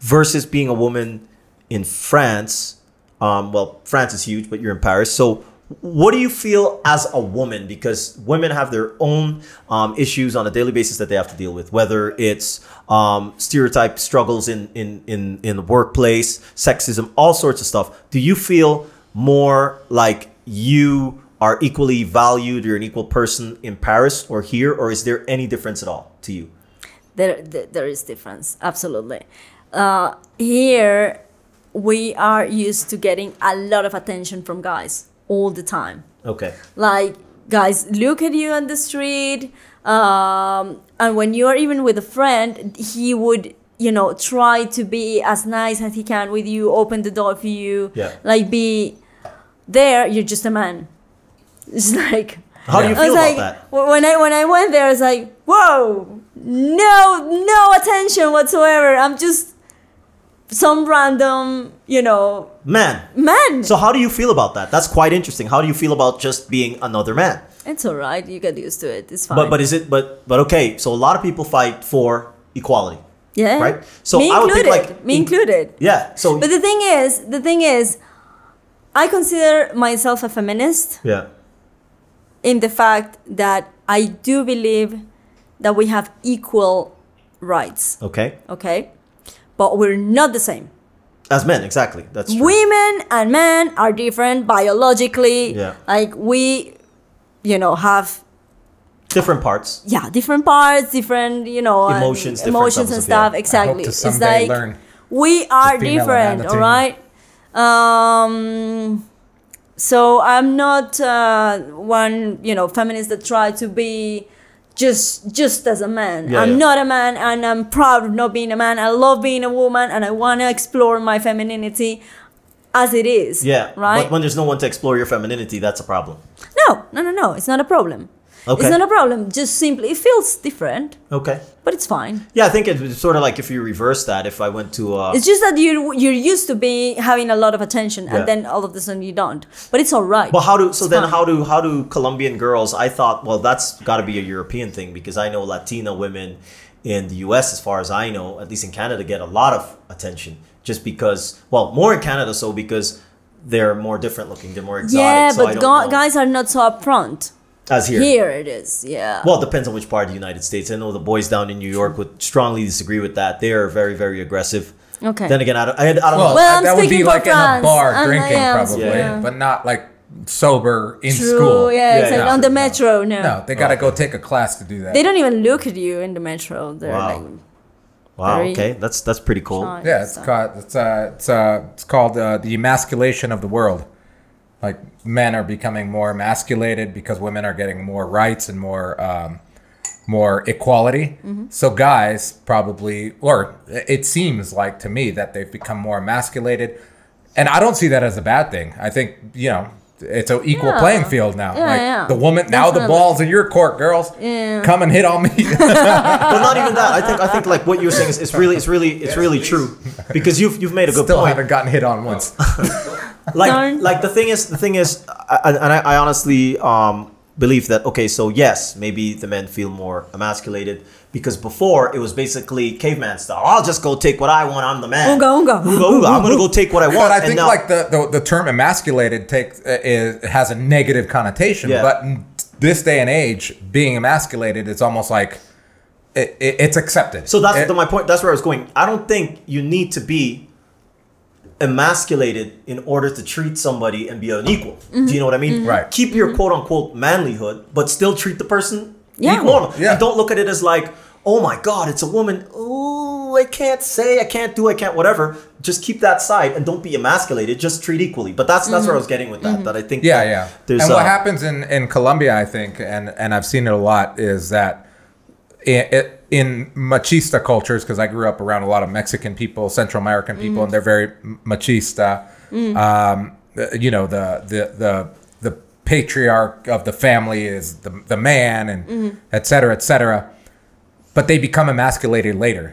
versus being a woman in France. Um, well, France is huge, but you're in Paris. So what do you feel as a woman? Because women have their own um, issues on a daily basis that they have to deal with, whether it's um, stereotype struggles in, in, in, in the workplace, sexism, all sorts of stuff. Do you feel more like you are equally valued, you're an equal person in Paris or here, or is there any difference at all to you? there, there, there is difference absolutely uh, here we are used to getting a lot of attention from guys all the time Okay. like guys look at you on the street um, and when you are even with a friend he would you know try to be as nice as he can with you open the door for you Yeah. like be there you're just a man it's like How do you Yeah. I feel was about like, that? when I when I went there, I was like, whoa, no, no attention whatsoever. I'm just some random, you know, Man. man. So how do you feel about that? That's quite interesting. How do you feel about just being another man? it's all right. You get used to it. It's fine. But but is it but but okay? So a lot of people fight for equality. yeah, right? So me I would think, like, me in- included. Yeah. So But the thing is, the thing is, I consider myself a feminist yeah. in the fact that I do believe that we have equal rights. Okay. Okay, but we're not the same. As men, exactly. That's true. women and men are different biologically Yeah. like we you know have Different parts. yeah different parts different you know and Emotions, different emotions and levels of- yeah. stuff exactly to it's like learn we are different all right? um so i'm not uh, one you know feminist that try to be just just as a man Yeah, i'm yeah. not a man and i'm proud of not being a man i love being a woman and i want to explore my femininity as it is. Yeah. Right. But when there's no one to explore your femininity, that's a problem. no, no, no, no. It's not a problem. Okay. It's not a problem. Just simply, it feels different, Okay. but it's fine. Yeah, I think it's sort of like if you reverse that, if I went to uh, It's just that you're you're used to be having a lot of attention, Yeah. and then all of a sudden you don't. But it's all right. But how do so It's then fine. how do how do Colombian girls? I thought well that's got to be a European thing because I know Latina women in the U.S. as far as I know, at least in Canada, get a lot of attention just because well more in Canada so because they're more different looking, they're more exotic. yeah, so I but don't go- know. guys are not so upfront. As here. Here it is. Yeah. Well, it depends on which part of the United States. I know the boys down in New York would strongly disagree with that. They are very, very aggressive. Okay. Then again, I don't, I, I don't Well, know. Well, I'm that would be speaking for like in a bar and I drinking, am- probably, Yeah. but not like sober in True. school. Yeah, Yeah, exactly. yeah. On the metro, no. No, they got to go take a class to do that. They don't even look at you in the metro. They're Wow. like, Wow. Okay, that's that's pretty cool. shy, Yeah, it's so. called it's uh it's uh it's called uh, the emasculation of the world. Like men are becoming more emasculated because women are getting more rights and more um, more equality. Mm-hmm. So guys probably, or it seems like to me that they've become more emasculated, and I don't see that as a bad thing. I think you know it's an equal Yeah. playing field now. Yeah, like yeah. the woman now, the balls in your court, girls. Yeah. Come and hit on me. But not even that. I think I think like what you're saying is it's really it's really it's really true because you've you've made a good Still point. haven't gotten hit on once. like Darn. like the thing is the thing is I, I- and I, I honestly um believe that okay so yes maybe the men feel more emasculated because before it was basically caveman style i'll just go take what i want i'm the man Oonga, oonga. Oonga, oonga. i'm gonna go take what i want But I and think now- like the, the the term emasculated takes uh, is has a negative connotation. Yeah. But in this day and age, being emasculated, it's almost like it, it, it's accepted. So that's It- my point. That's where I was going. I don't think you need to be emasculated in order to treat somebody and be an equal. Mm-hmm. Do you know what I mean? Right. Keep your quote unquote manlyhood, but still treat the person Yeah. equal. Yeah. And don't look at it as like, oh my God, it's a woman. Oh, I can't say, I can't do, I can't whatever. Just keep that side and don't be emasculated. Just treat equally. But that's that's where I was getting with that. That I think. yeah, that yeah. There's and what uh, happens in in Colombia, I think, and and I've seen it a lot, is that in, in machista cultures, because I grew up around a lot of Mexican people, Central American people, and they're very machista. Um, you know, the the the the patriarch of the family is the the man, and et cetera, et cetera. But they become emasculated later.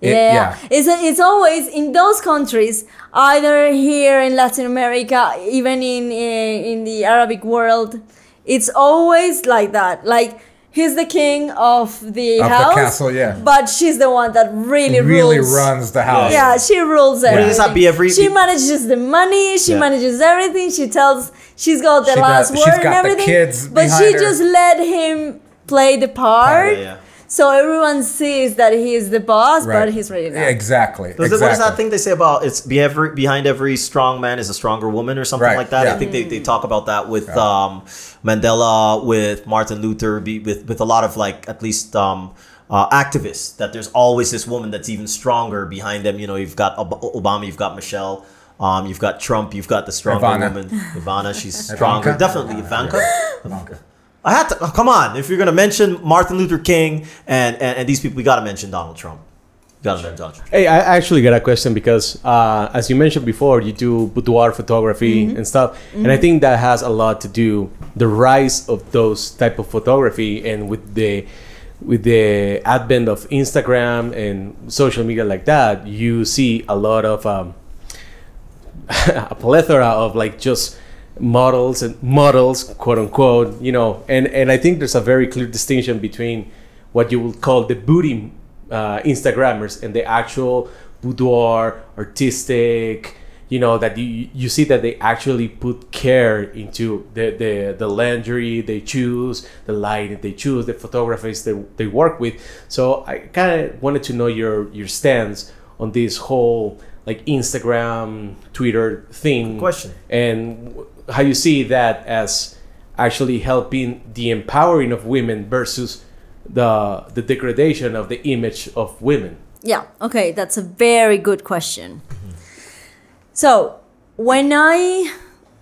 It- yeah, It's, it's always in those countries, either here in Latin America, even in eh, in the Arabic world, it's always like that. Like he's the king of the Of the house, castle, yeah. but she's the one that really really rules. runs the house. Yeah, she rules everything. does that be every- she manages the money. She Yeah. manages everything. She tells. She's got the She last does- word she's and got the everything. kids but she her. just let him play the part. Yeah, yeah. So everyone sees that he is the boss, but he's really not. Exactly. What is exactly. What is that thing they say about it's be every, behind every strong man is a stronger woman or something Right, like that? yeah. I think they, they talk about that with um, Mandela, with Martin Luther, be, with with a lot of like at least um, uh, activists. That there's always this woman that's even stronger behind them. You know, you've got Ob- Obama, you've got Michelle. Um, you've got Trump, you've got the stronger Ivana. woman, Ivana. She's stronger, Ivanka? definitely Ivanka. Ivanka. I had to oh, come on. If you're gonna mention Martin Luther King and, and, and these people, we gotta mention Donald Trump. You gotta mention Donald Trump. Hey, I actually got a question because, uh, as you mentioned before, you do boudoir photography and stuff, and I think that has a lot to do the rise of those type of photography and with the with the advent of Instagram and social media like that, you see a lot of um, a plethora of like just models and models quote unquote you know and and i think there's a very clear distinction between what you would call the booty uh, instagrammers and the actual boudoir artistic you know that you you see that they actually put care into the the, the lingerie they choose the light they choose the photographers they, they work with. So i kind of wanted to know your your stance on this whole like instagram twitter thing question. and how you see that as actually helping the empowering of women versus the the degradation of the image of women Yeah, okay, that's a very good question. So, when I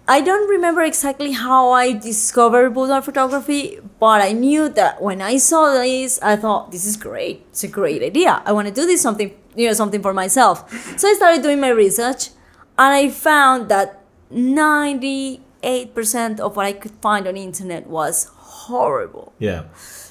I don't remember exactly how I discovered boudoir photography, but I knew that when I saw this, I thought this is great. It's a great idea. I want to do this something, you know, something for myself. So I started doing my research. and I found that 98% of what I could find on the internet was horrible. Yeah.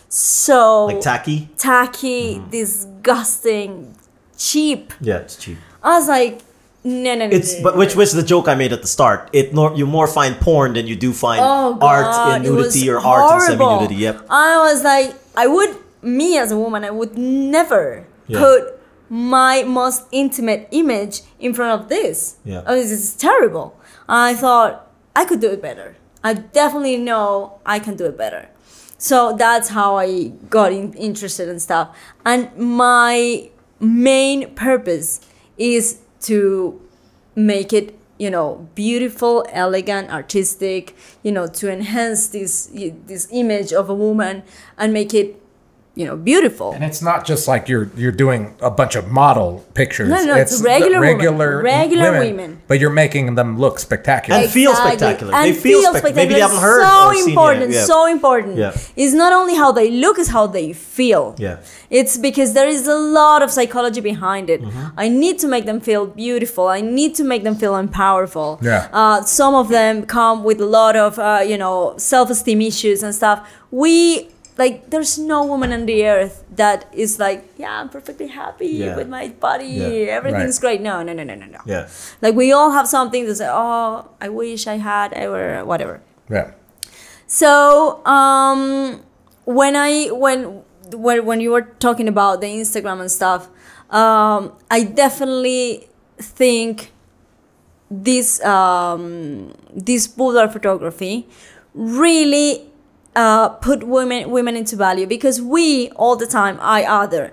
So Like tacky. tacky, mm-hmm. disgusting, cheap. Yeah, it's cheap. I was like, no, no, no. It's no, but no, which was the joke I made at the start. It nor, you more find porn than you do find Oh, art in nudity or art in semi-nudity. Yep. I was like, I would, me as a woman, I would never Yeah. put my most intimate image in front of this. Yeah. Oh, this is terrible. I thought I could do it better. I definitely know I can do it better. So that's how I got in, interested in stuff. And my main purpose is to make it you know beautiful elegant artistic you know to enhance this this image of a woman and make it you know beautiful And it's not just like you're you're doing a bunch of model pictures. No, no, it's the regular women. Regular women. But you're making them look spectacular. And feel spectacular. And They feel spec- maybe they haven't heard So or seen important, yet. Yeah. so important. Yeah. It's not only how they look, it's how they feel. Yeah. It's because there is a lot of psychology behind it. Mm-hmm. I need to make them feel beautiful. I need to make them feel empowerful. Yeah. Uh, some of them come with a lot of, uh, you know, self-esteem issues and stuff. We like, there's no woman on the earth that is like, yeah, I'm perfectly happy Yeah. with my body. Yeah. Everything's Right. great. No, no, no, no, no, no. Yeah. Like we all have something to say. Oh, I wish I had, were whatever. yeah. So um, when I when when when you were talking about the Instagram and stuff, um, I definitely think this um, this boudoir photography really uh, put women women into value because we all the time I other.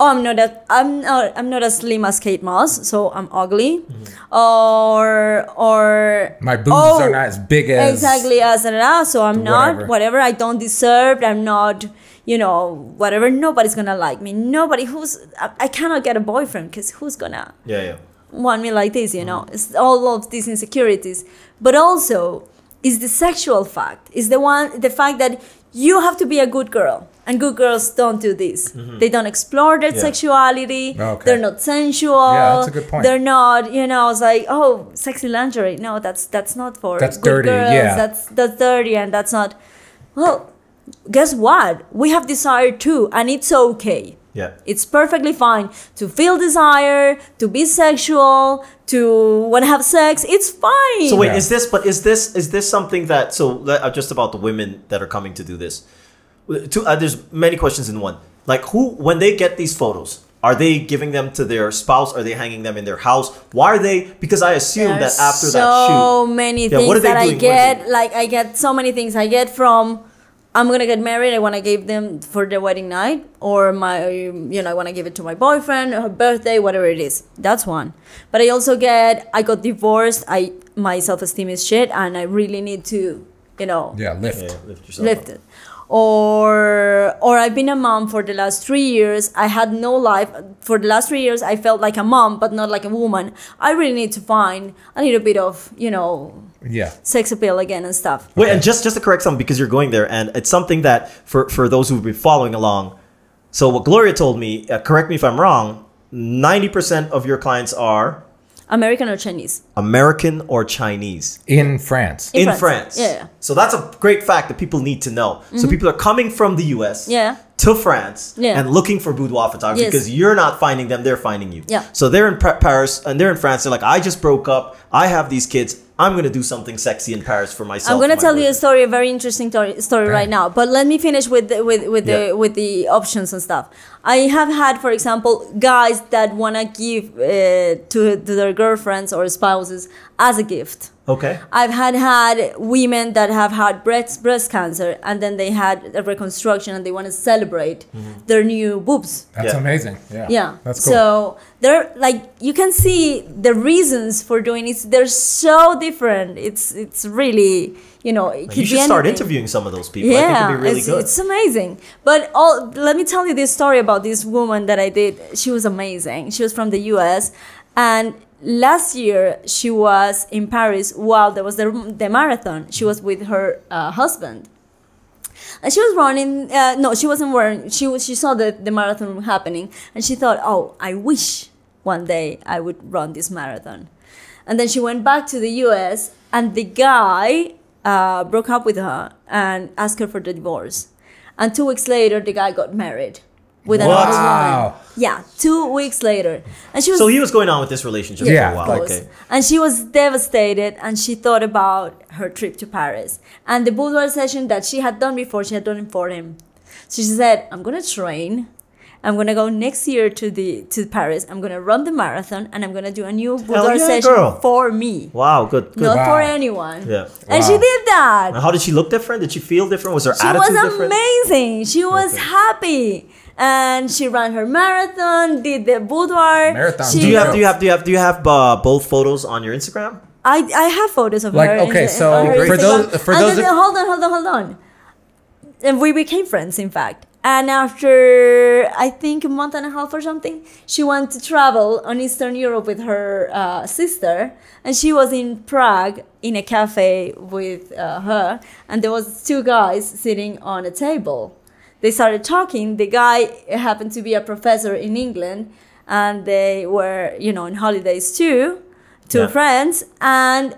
Oh, I'm not that I'm not I'm not as slim as Kate Moss, so I'm ugly, or or My boobs oh, are not as big as exactly as an ass, so I'm not Whatever. whatever I don't deserve. I'm not, you know, whatever. Nobody's gonna like me. Nobody who's I, I cannot get a boyfriend because who's gonna Yeah. Yeah. want me like this? You know, it's all of these insecurities, but also is the sexual fact. Is the one the fact that you have to be a good girl. And good girls don't do this. Mm-hmm. They don't explore their Yeah. sexuality. Oh, okay. They're not sensual. Yeah, that's a good point. They're not, you know, it's like, oh, sexy lingerie. No, that's that's not for That's good dirty, girls. yeah. That's that's dirty and that's not well, guess what? We have desire too, and it's okay. Yeah. It's perfectly fine to feel desire, to be sexual, to want to have sex. It's fine. So wait, Yeah. is this? But is this? Is this something that? So uh, just about the women that are coming to do this. Two, uh, there's many questions in one. Like who, when they get these photos, are they giving them to their spouse? Are they hanging them in their house? Why are they? Because I assume There's that after so that shoot, so many Yeah, things what are they that I doing? What is get. it? Like I get so many things. I get from I'm gonna get married. I want to give them for the wedding night, or my you know I want to give it to my boyfriend, her birthday, whatever it is. That's one. But I also get I got divorced. I my self esteem is shit, and I really need to you know yeah, lift. yeah, lift yourself. lift it. Or or I've been a mom for the last three years. I had no life for the last three years. I felt like a mom, but not like a woman. I really need to find a little bit of you know Yeah. sex appeal again and stuff. Wait, and just just to correct something because you're going there, and it's something that for for those who've been following along. So what Gloria told me, uh, correct me if I'm wrong. Ninety percent of your clients are American or Chinese? American or Chinese In France. In in France. France. Yeah. So that's a great fact that people need to know. So mm-hmm. people are coming from the U.S. Yeah. to France Yeah. and looking for boudoir photography Yes. because you're not finding them; they're finding you. Yeah. So they're in Paris and they're in France. They're like, I just broke up. I have these kids. I'm gonna do something sexy in Paris for myself. I'm gonna and my tell you a story, a very interesting story, story right now. But let me finish with the, with with the with the options and stuff. I have had, for example, guys that wanna give uh, to to their girlfriends or spouses as a gift. Okay. I've had had women that have had breast breast cancer and then they had a reconstruction and they want to celebrate their new boobs. That's Yeah. amazing. Yeah. Yeah. That's cool. So they're like you can see the reasons for doing it. They're so different. It's it's really you know it could You should start interviewing some of those people. I think it'd be really it's, good. it's amazing. But all let me tell you this story about this woman that I did. She was amazing. She was from the U.S. and last year she was in Paris while there was the, the marathon. She was with her uh, husband. And she was running. Uh, no, she wasn't wearing. She was. She saw the, the marathon happening, and she thought, "Oh, I wish one day I would run this marathon." and then she went back to the U.S. and the guy uh, broke up with her and asked her for the divorce. And two weeks later, the guy got married with another Wow. woman. Yeah, two weeks later, and she was So he was going on with this relationship Yeah, for a while. Okay. And she was devastated and she thought about her trip to Paris. And the boudoir session that she had done before, she had done it for him. So she said, I'm gonna train. I'm gonna go next year to the to Paris. I'm gonna run the marathon and I'm gonna do a new boudoir yeah, session girl. for me. Wow. Good. Good. Not for anyone. Yeah. And she did that. And how did she look different? Did she feel different? Was her She attitude was different? amazing. She was Okay. happy. And she ran her marathon, did the boudoir. Marathon. She- Do you have? Do you have? Do you have? Do you have uh, both photos on your Instagram? I, I have photos of Like, her. in okay, the- so her for Instagram. those- for And those then- of- hold on, hold on, hold on. And we became friends, in fact. And after I think a month and a half or something, she went to travel on Eastern Europe with her uh, sister, and she was in Prague in a cafe with uh, her, and there was two guys sitting on a table. They started talking. The guy happened to be a professor in England, and they were, you know, on holidays too, two Yeah. friends, and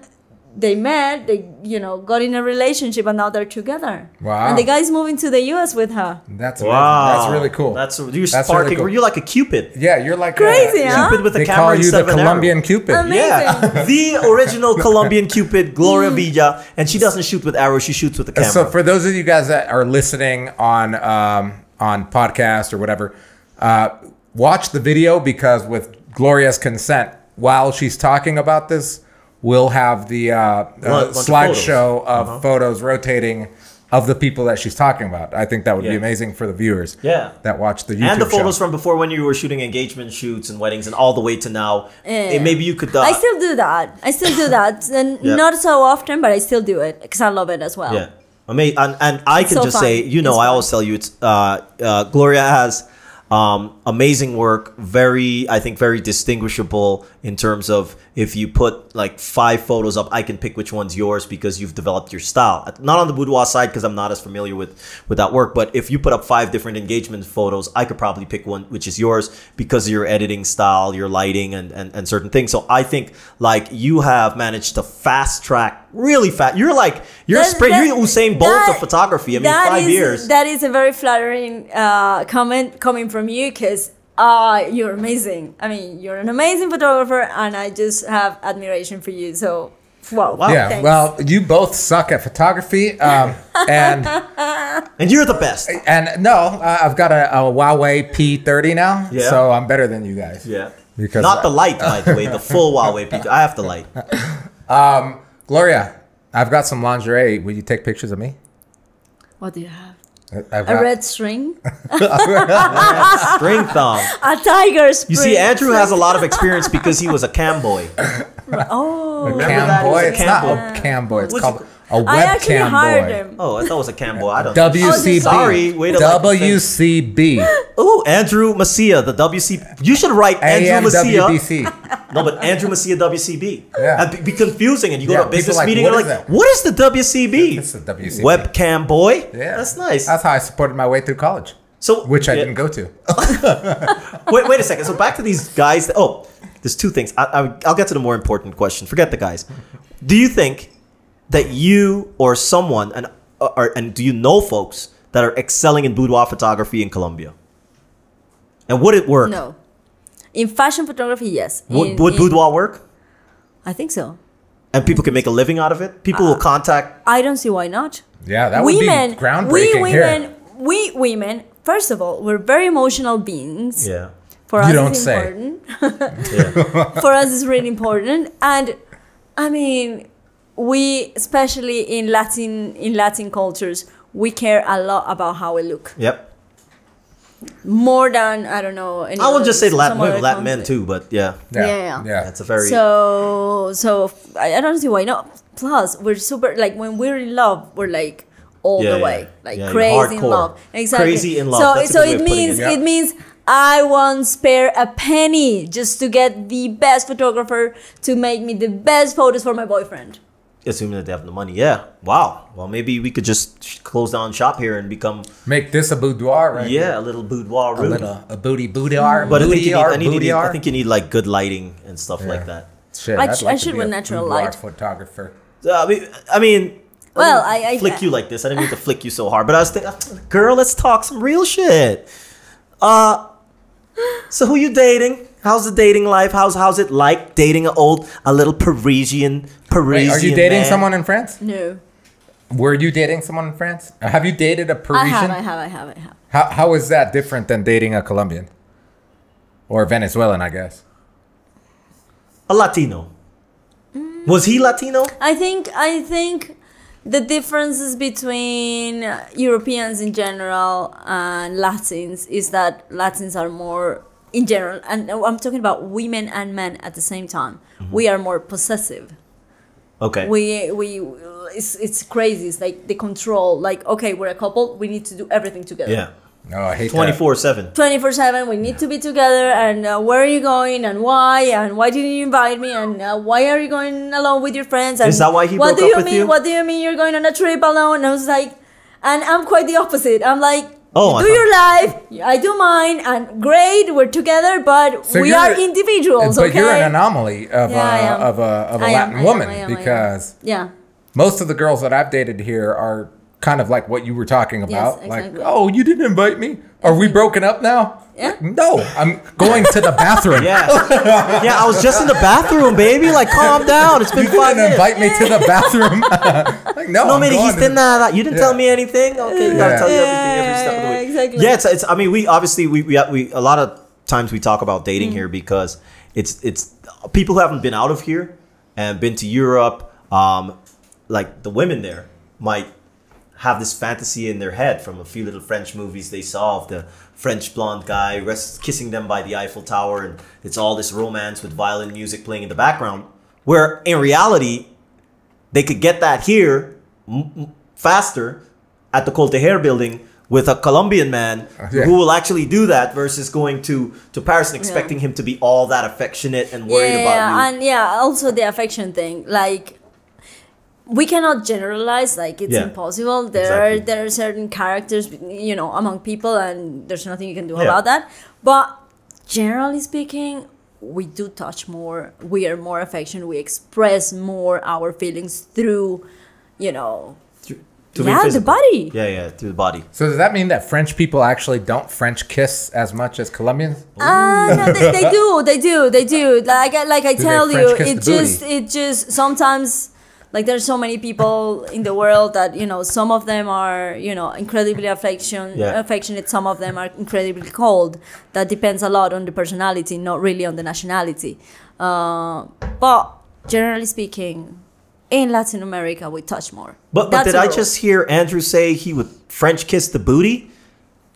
they met. They, you know, got in a relationship, and now they're together. Wow. And the guy's moving to the U.S. with her. That's amazing. That's really cool. That's you're That's sparking. really cool. Were you like a cupid? yeah, you're like Crazy, a, huh? Cupid with a They camera call you instead the of an Colombian arrow. Cupid. Amazing. Yeah, the original Colombian Cupid, Gloria Villa, and she doesn't shoot with arrows; she shoots with a camera. So for those of you guys that are listening on um, on podcast or whatever, uh, watch the video because with Gloria's consent, while she's talking about this, we'll have the uh, uh, bunch of slideshow of Uh-huh. photos rotating of the people that she's talking about. I think that would be amazing for the viewers. Yeah. that watch the YouTube and the photos show. from before when you were shooting engagement shoots and weddings, and all the way to now. Yeah. Maybe you could. Uh, I still do that. I still do that, and Yeah. not so often, but I still do it because I love it as well. Yeah. Ama- and, and I can so just fun. say, you know, It's I fun. always tell you, it's uh, uh, Gloria has um, amazing work, very, I think, very distinguishable in terms of if you put like five photos up, I can pick which one's yours because you've developed your style. Not on the boudoir side because I'm not as familiar with with that work, but if you put up five different engagement photos, I could probably pick one which is yours because of your editing style, your lighting, and and, and certain things. So I think like you have managed to fast track really fast. You're like you're That- spray, that- you're Usain Bolt that- of photography. I mean, five is- years. That is a very flattering uh, comment coming from you because uh, you're amazing. I mean, you're an amazing photographer, and I just have admiration for you. So, wow. Wow. yeah, thanks. well, you both suck at photography, um, and and you're the best. and no, uh, I've got a, a Huawei P30 now, Yeah. so I'm better than you guys. Yeah. Because Not the light, by the way, the full Huawei picture. I have the light. Gloria, I've got some lingerie. Will you take pictures of me? What do you have? I've A red string? String thumb. a tiger string? You see, Andrew has a lot of experience because he was a cam boy. Oh. Remember cam that? boy. He was a It's cam not boy. a cam boy. It's What's called it- a webcam I actually hired boy. him. Oh, I thought it was a cam boy. I don't know. Oh, WCB. Sorry, way to like. WCB. Oh, Andrew Macia, the WCB. You should write Andrew Macia. No, but Andrew Macia WCB. Yeah. And be, be confusing, and you go Yeah, to a business like, meeting, and you're like, that? "What is the WCB?" It's the WCB. Webcam boy. Yeah. that's nice. That's how I supported my way through college, so, which I yeah. didn't go to. wait, wait a second. So back to these guys. That, oh, there's two things. I, I, I'll get to the more important question. Forget the guys. Do you think that you or someone and or, and do you know folks that are excelling in boudoir photography in Colombia? And would it work? No. In fashion photography, yes. Would, In- would in- boudoir work? I think so. And people can make a living out of it. People Uh, will contact. I don't see why not. Yeah, that would women, be groundbreaking we women, here. we women. First of all, we're very emotional beings. Yeah. For You us, don't it's say. important. Yeah. For us, it's really important, and I mean, we especially in Latin in Latin cultures, we care a lot about how we look yep. more than I don't know. I would other- just say Latin some women, Latin men too, but yeah. Yeah, Yeah, yeah. yeah. That's a very. So so I, I don't see why not. Plus, we're super like when we're in love, we're like all Yeah, the yeah. way, like Yeah, you're crazy in love. Exactly. Crazy in love. So That's so it means it. Yeah. it means I won't spare a penny just to get the best photographer to make me the best photos for my boyfriend. Assuming that they have the money. Yeah. Wow. Well, maybe we could just close down shop here and become Make this a boudoir, right? yeah a little boudoir A room. little a booty boudoir. But I think, you need, I, need, you need. I think you need like good lighting and stuff like that. Shit, I I'd sh- like I should be with a natural light. photographer. Uh, I mean, I mean Well, I- I- flick you like this. I didn't mean to flick you so hard, but I was thinking, girl, let's talk some real shit. Uh, so who you dating? How's the dating life? How's how's it like dating an old, a little Parisian, Parisian? Wait, are you dating man? someone in France? No. Were you dating someone in France? Have you dated a Parisian? I have, I have, I have, I have. How how is that different than dating a Colombian or Venezuelan? I guess. A Latino. Was he Latino? I think I think the differences between uh, Europeans in general and Latins is that Latins are more in general, and I'm talking about women and men at the same time. We are more possessive. Okay. We we it's it's crazy. It's like the control. Like okay, we're a couple. We need to do everything together. yeah. No, I hate Twenty that. four seven. 24 7 we need to be together and uh, where are you going and why and why didn't you invite me and uh, why are you going alone with your friends and Is that why he what broke do up you with mean you? what do you mean you're going on a trip alone and i was like and i'm quite the opposite i'm like Oh, I do your life i do mine and great we're together but So we are individuals But okay you're an anomaly of Yeah, I uh, a of a of a I Latin am, woman am, am. because yeah most of the girls that I've dated here are kind of like what you were talking about. Like, exactly. oh, you didn't invite me. Are we broken up now? Yeah. No, I'm going to the bathroom. Yeah. yeah, I was just in the bathroom, baby. Like, calm down. It's been You five didn't minutes. invite me to the bathroom. like, no, No, I'm me going dijiste to- nada. You didn't tell me anything. Okay, you gotta Yeah. tell you everything every step of the way. Yeah, exactly. Yeah, it's, it's. I mean, we obviously we, we we a lot of times we talk about Mm. dating here because it's it's people who haven't been out of here and been to Europe. Um, like the women there might have this fantasy in their head from a few little French movies they saw of the French blonde guy rest, kissing them by the Eiffel Tower, and it's all this romance with violin music playing in the background. Where in reality, they could get that here m- m- faster at the Coltejer building with a Colombian man uh, yeah. who will actually do that versus going to, to Paris and expecting him to be all that affectionate and worried yeah, about you. and yeah, also the affection thing. Like we cannot generalize. Like it's Yeah. impossible. There Exactly. are there are certain characters, you know, among people, and there's nothing you can do Yeah. about that. But generally speaking, we do touch more. We are more affectionate. We express more our feelings through, you know, To yeah, the body. Yeah, yeah, through the body. So does that mean that French people actually don't French kiss as much as Colombians? Ah, no, they, they do, they do, they do. Like, I- like I they tell you, it the booty? just, it just sometimes, like there's so many people in the world that you know, some of them are you know incredibly affection, Yeah. affectionate. Some of them are incredibly cold. That depends a lot on the personality, not really on the nationality. Uh, but generally speaking, in Latin America, we touch more. But, but did i rule. just hear Andrew say he would French kiss the booty?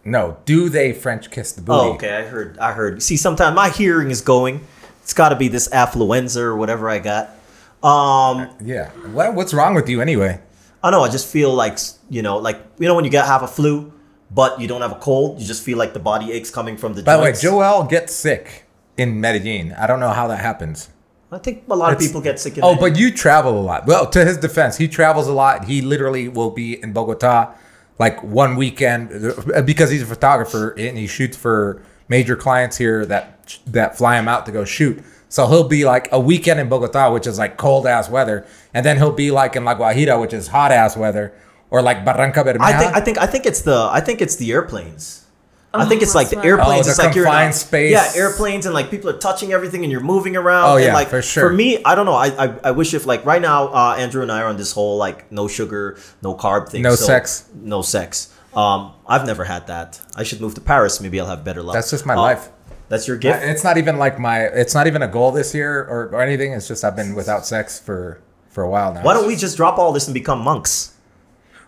No. Do they French kiss the booty? Oh, okay. I heard. I heard. See, sometimes my hearing is going. It's got to be this affluenza or whatever I got. Um, Yeah. What, what's wrong with you anyway? I know. I just feel like you know, like you know, when you get have a flu, but you don't have a cold, you just feel like the body aches coming from the. By the way. Joel gets sick in Medellin. I don't know how that happens. I think a lot of people get sick. In Oh, the- but you travel a lot. Well, to his defense, he travels a lot. He literally will be in Bogota like one weekend uh, because he's a photographer and he shoots for major clients here that that fly him out to go shoot. So he'll be like a weekend in Bogota, which is like cold ass weather, and then he'll be like in La Guajira, which is hot ass weather, or like Barranca Bermeja. I think I think I think it's the I think it's the airplanes. I think it's like the airplanes. Oh, it's the like you're in a- confined space. Yeah, airplanes and like people are touching everything and you're moving around. Oh, and yeah, like, for sure. For me, I don't know. I, I I wish if like right now, uh, Andrew and I are on this whole like no sugar, no carb thing. No sex. No sex. Um, I've never had that. I should move to Paris. Maybe I'll have better luck. That's just my Uh, life. That's your gift. It's not even like my. It's not even a goal this year or, or anything. It's just I've been without sex for for a while now. Why don't we just drop all this and become monks?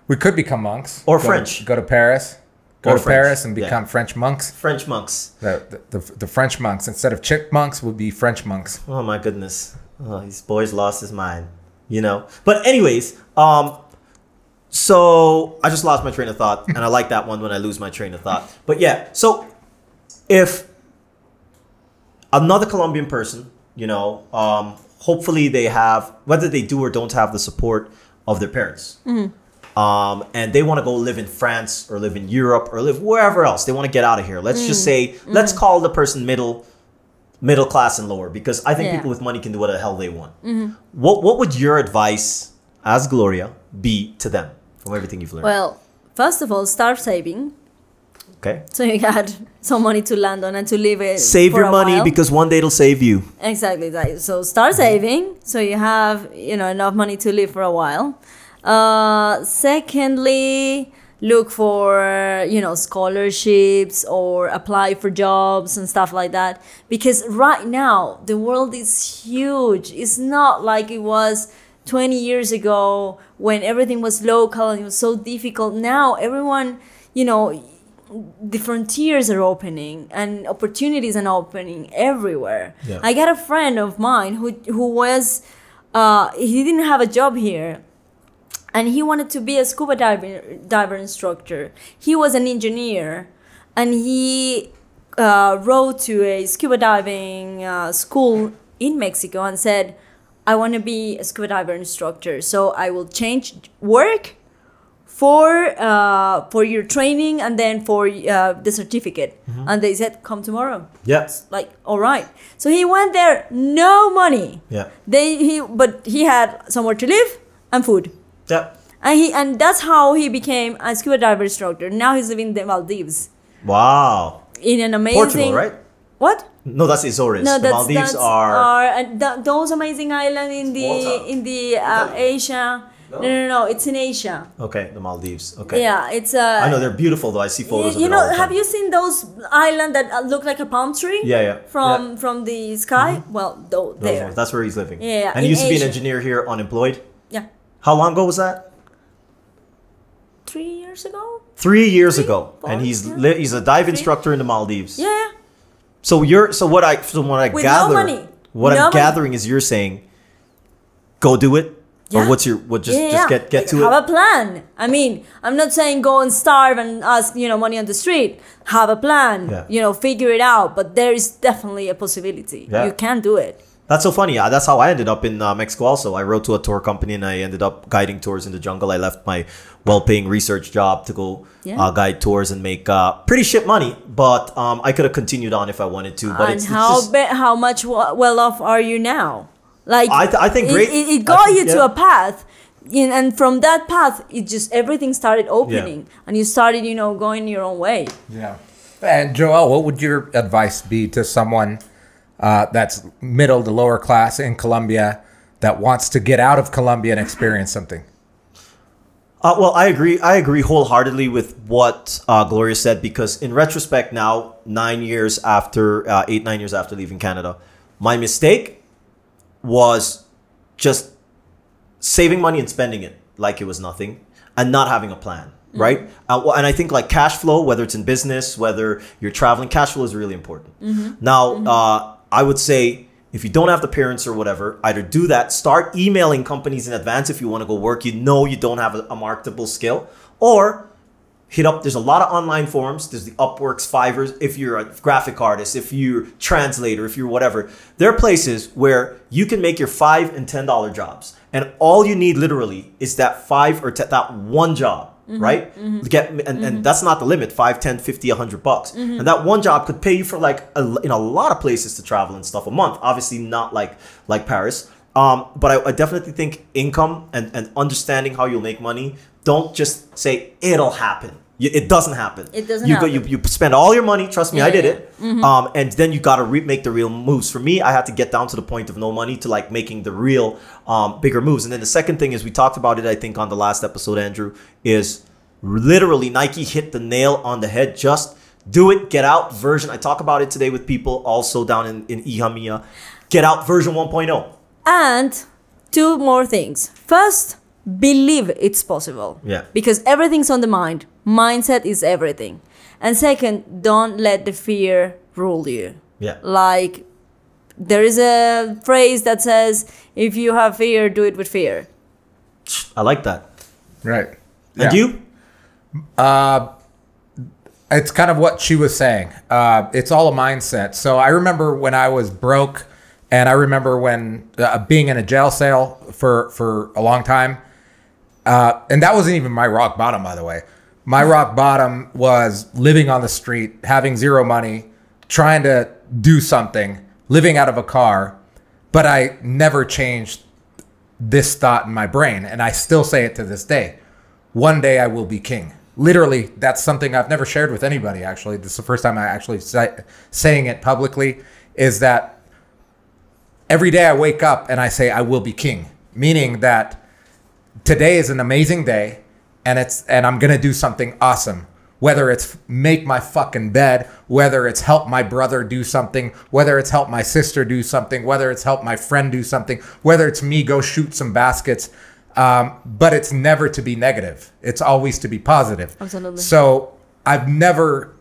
We could become monks Or Go to- French. go to Paris. Go Or to French, Paris and yeah. become French monks. French monks. The, the, the, the French monks instead of chick monks would be French monks. Oh my goodness. Oh, these boys lost his mind. You know? But anyways, um so I just lost my train of thought and I like that one when I lose my train of thought. But yeah, so if another Colombian person, you know, um hopefully they have whether they do or don't have the support of their parents. Um, and they want to go live in France or live in Europe or live wherever else. They want to get out of here. Let's just say, let's call the person middle middle class and lower because I think Yeah. people with money can do what the hell they want. What what would your advice as Gloria be to them from everything you've learned? Well, first of all, start saving. Okay. So you got some money to land on and to live it. Save your money while. because one day it'll save you. Exactly. That. So start saving so you have you know enough money to live for a while. Uh, secondly, look for you know scholarships or apply for jobs and stuff like that because right now the world is huge. It's not like it was 20 years ago when everything was local and it was so difficult. Now everyone you know the frontiers are opening and opportunities are opening everywhere. Yeah. I got a friend of mine who who was uh, he didn't have a job here and he wanted to be a scuba diver diver instructor. He was an engineer and he uh, wrote to a scuba diving uh, school in Mexico and said, "I want to be a scuba diver instructor, so I will change work." For uh, for your training and then for uh, the certificate. And they said, "Come tomorrow." Yeah. Like, all right. So he went there, no money. Yeah. They he but he had somewhere to live and food. Yeah. And he and that's how he became a scuba diver instructor. Now he's living in the Maldives Wow. in an amazing Portugal, right? What? No, that's Azores. No, the that's Maldives that's are. and th- those amazing islands in the Malta. in the uh, Asia. No. no, no, It's in Asia. Okay, the Maldives. Okay. Yeah, it's uh, I know they're beautiful though. I see photos of you know, have you seen those islands that uh, look like a palm tree? Yeah, yeah. From Yeah. from the sky. Well, though Those there. ones. That's where he's living. Yeah, yeah, And he used to be an engineer here, unemployed. Yeah, How long ago was that? three years ago. Three years Three, ago, four, and he's yeah. he's a dive Three. instructor in the Maldives. Yeah, yeah. So you're so what I from what I With no gather money. what No I'm money. gathering is you're saying go do it or Yeah. what's your what just yeah, just get get Like, to have it. Have a plan. I mean, I'm not saying go and starve and ask you know money on the street. Have a plan. Yeah. You know, figure it out. But there is definitely a possibility. Yeah. You can do it. That's so funny. Uh, That's how I ended up in uh, Mexico. Also, I wrote to a tour company and I ended up guiding tours in the jungle. I left my well-paying research job to go Yeah. uh, guide tours and make uh, pretty shit money. But um, I could have continued on if I wanted to. But and it's, it's how just, how much well off are you now? Like I th- I think it- great- It, it got think- you to yeah. a path, in, and from that path, it just everything started opening, and you started you know going your own way. Yeah. And Joel, what would your advice be to someone uh, that's middle to lower class in Colombia that wants to get out of Colombia and experience something? Uh, well, I agree. I agree wholeheartedly with what uh, Gloria said because, in retrospect, now nine years after, uh, eight nine years after leaving Canada, my mistake was just saving money and spending it like it was nothing, and not having a plan. Right, uh, and I think like cash flow, whether it's in business, whether you're traveling, cash flow is really important. Now, uh, I would say if you don't have the parents or whatever, either do that, start emailing companies in advance if you want to go work. You know you don't have a, a marketable skill, or hit up. There's a lot of online forums. There's the Upworks, Fiverrs. If you're a graphic artist, if you're translator, if you're whatever, there are places where you can make your five and ten dollar jobs, and all you need literally is that five or ten, that one job. Mm-hmm. Right, mm-hmm. get and, and mm-hmm. that's not the limit. 5, 10, 50, 100 bucks, and that one job could pay you for like a, in a lot of places to travel and stuff a month. Obviously, not like like Paris, um, but I, I definitely think income and, and understanding how you'll make money. Don't just say it'll happen. It doesn't happen. It doesn't you Go, you, you spend all your money. Trust me, I did yeah. it. Um, and then you got to re- make the real moves. For me, I had to get down to the point of no money to like making the real um, bigger moves. And then the second thing is we talked about it. I think on the last episode, Andrew is literally Nike hit the nail on the head. Just do it. Get out version. I talk about it today with people also down in in Hija Mía. Get out version oh. 1.0. And two more things. First, believe it's possible. Yeah. Because everything's on the mind. Mindset is everything. And second, don't let the fear rule you. Yeah. Like there is a phrase that says, if you have fear, do it with fear. I like that. Right. And Yeah. you? it's kind of what she was saying. Uh, it's all a mindset. So I remember when I was broke, and I remember when uh, being in a jail cell for for a long time, uh, and that wasn't even my rock bottom, by the way. My rock bottom was living on the street, having zero money, trying to do something, living out of a car, but I never changed this thought in my brain. And I still say it to this day. One day I will be king. Literally, that's something I've never shared with anybody, actually. This is the first time I actually say, saying it publicly is that every day I wake up and I say, I will be king, meaning that today is an amazing day and it's and I'm gonna do something awesome. Whether it's make my fucking bed, whether it's help my brother do something, whether it's help my sister do something, whether it's help my friend do something, whether it's me go shoot some baskets. Um, but it's never to be negative. It's always to be positive. Absolutely. So I've never.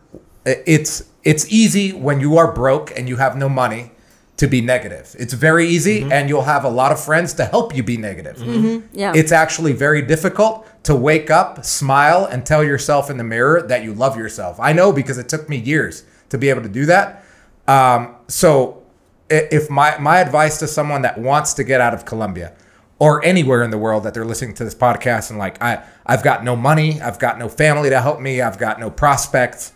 It's it's easy when you are broke and you have no money to be negative. It's very easy, mm-hmm. and you'll have a lot of friends to help you be negative. Mm-hmm. Mm-hmm. Yeah. It's actually very difficult to wake up, smile, and tell yourself in the mirror that you love yourself. I know because it took me years to be able to do that. Um, so, if my my advice to someone that wants to get out of Colombia or anywhere in the world that they're listening to this podcast and like I I've got no money, I've got no family to help me, I've got no prospects.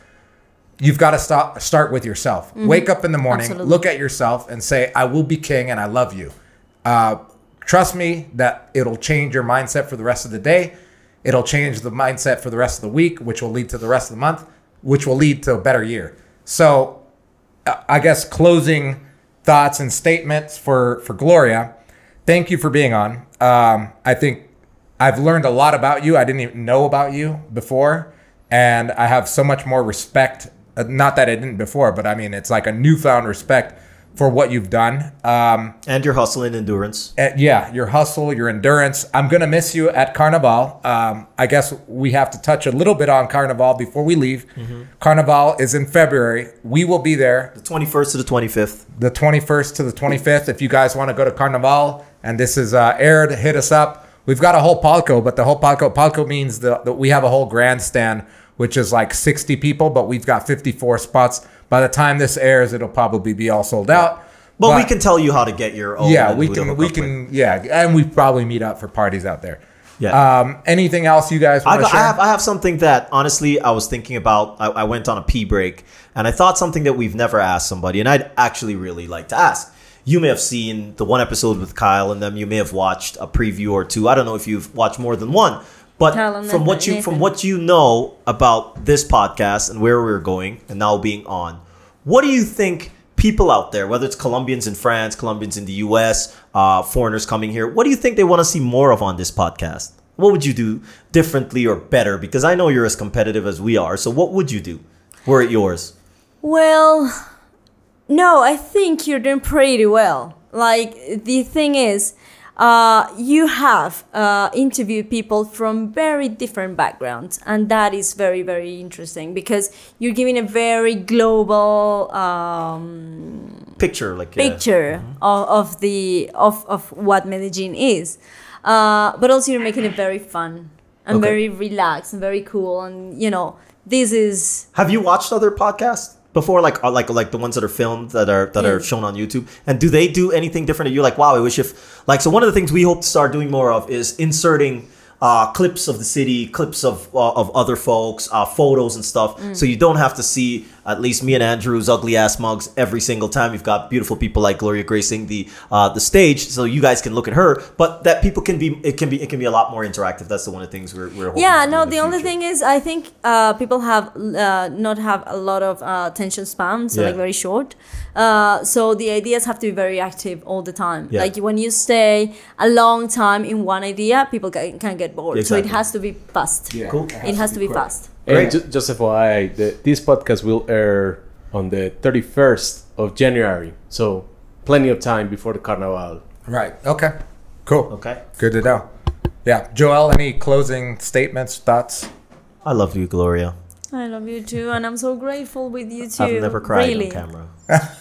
You've got to stop start with yourself. Wake up in the morning, Absolutely. look at yourself and say I will be king and I love you. Uh, trust me that it'll change your mindset for the rest of the day. It'll change the mindset for the rest of the week, which will lead to the rest of the month, which will lead to a better year. So, uh, I guess closing thoughts and statements for for Gloria. Thank you for being on. Um, I think I've learned a lot about you. I didn't even know about you before, and I have so much more respect. Uh, not that I didn't before, but I mean it's like a newfound respect for what you've done. Um, And your hustle and endurance. uh, yeah, your hustle, your endurance. I'm gonna miss you at Carnival. Um, I guess we have to touch a little bit on Carnival before we leave. Carnival is in February. We will be there The 21st to the 25th. the 21st to the 25th. If you guys want to go to Carnival and this is uh, aired, hit us up. We've got a whole palco, but the whole palco palco means that that we have a whole grandstand, which is like 60 people, but we've got 54 spots. By the time this airs, it'll probably be all sold out. But, we can tell you how to get your own. yeah, we can, we can, yeah, and we probably meet up for parties out there. Yeah. Um, anything else you guys I, want to got- I have I have something that honestly I was thinking about. I, I went on a pee break and I thought something that we've never asked somebody, and I'd actually really like to ask. You may have seen the one episode with Kyle and them. You may have watched a preview or two. I don't know if you've watched more than one, but from what you from what you know about this podcast and where we're going and now being on, what do you think? People out there, whether it's Colombians in France, Colombians in the U.S., uh, foreigners coming here, what do you think they want to see more of on this podcast? What would you do differently or better? Because I know you're as competitive as we are. So what would you do? Were it yours? Well, no, I think you're doing pretty well. Like the thing is, uh, you have uh, interviewed people from very different backgrounds, and that is very very interesting because you're giving a very global um, Picture like uh, picture of, of the of, of what Medellin is, uh, but also you're making it very fun and Okay. very relaxed and very cool, and you know this is Have you watched other podcasts before, like uh, like like the ones that are filmed that are that are shown on YouTube? And do they do anything different? That you're like, wow, I wish if like so. One of the things we hope to start doing more of is inserting. Uh, clips of the city, clips of uh, of other folks, uh, photos and stuff. So you don't have to see at least me and Andrew's ugly ass mugs every single time. You've got beautiful people like Gloria gracing the uh, the stage, so you guys can look at her. But that people can be, it can be, it can be a lot more interactive. That's the one of the things we're, we're hoping yeah to no in the only thing is i think uh, people have uh, not have a lot of uh, attention span so Yeah. like very short uh, so the ideas have to be very active all the time Yeah. like when you stay a long time in one idea people can, can get bored Exactly. so it has to be fast Yeah, Cool. it has to be quick. fast And Great. ju- just FYI, the, this podcast will air on the 31st of January. So plenty of time before the Carnival. Right. Okay. Cool. Okay. Good to know. Yeah. Joel, any closing statements, thoughts? I love you, Gloria. i love you too and i'm so grateful with you too I've never cried really on camera.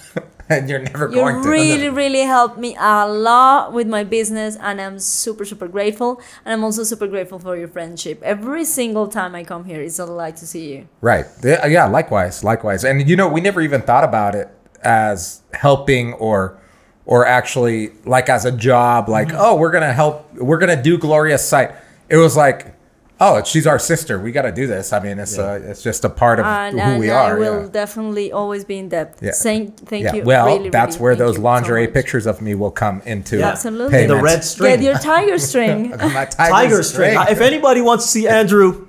and you're never You going to. really, really helped me a lot with my business, and I'm super, super grateful. And I'm also super grateful for your friendship. Every single time I come here, it's a delight to see you. Right. Yeah, likewise, likewise. And you know, we never even thought about it as helping or or actually like as a job like, mm-hmm. oh, we're going to help we're going to do Gloria's site. It was like Oh, she's our sister. We got to do this. I mean, it's uh, it's just a part of and, who and we I are. will yeah. definitely always be in debt. Yeah. Saying thank yeah. you. Well, really, that's really, where those you so lingerie pictures of me will come into Yeah. Absolutely. payment. The red string. Get your tiger string. My tiger, tiger string. If anybody wants to see Andrew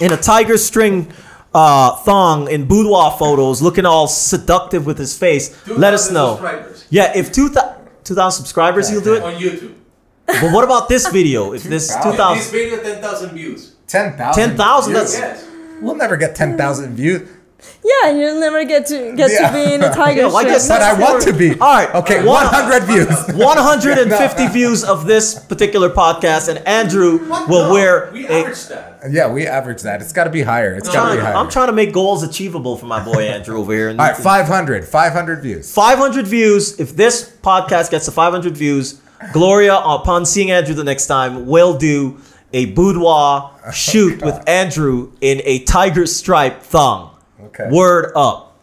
in a tiger string uh, thong in boudoir photos, looking all seductive with his face, let us know. Yeah, if 2,000 2,000 subscribers, he'll do it. on YouTube. But what about this video? If this 2,000, video, 10,000 views. 10,000. 10,000, that's Yes. We'll never get 10,000 views. yeah, you'll never get to get Yeah. to be in a tiger Yeah, well, I string. guess But I want to be. All right. Okay, One- 100 views. 150 views of this particular podcast, and Andrew will wear We a. averaged that. Yeah, we average that. It's got to be higher. It's got to be higher. I'm trying to make goals achievable for my boy Andrew over here. And All right, 500. 500 views. 500 views. If this podcast gets to 500 views, Gloria, upon seeing Andrew the next time, will do a boudoir shoot with Andrew in a tiger stripe thong. Okay. Word up.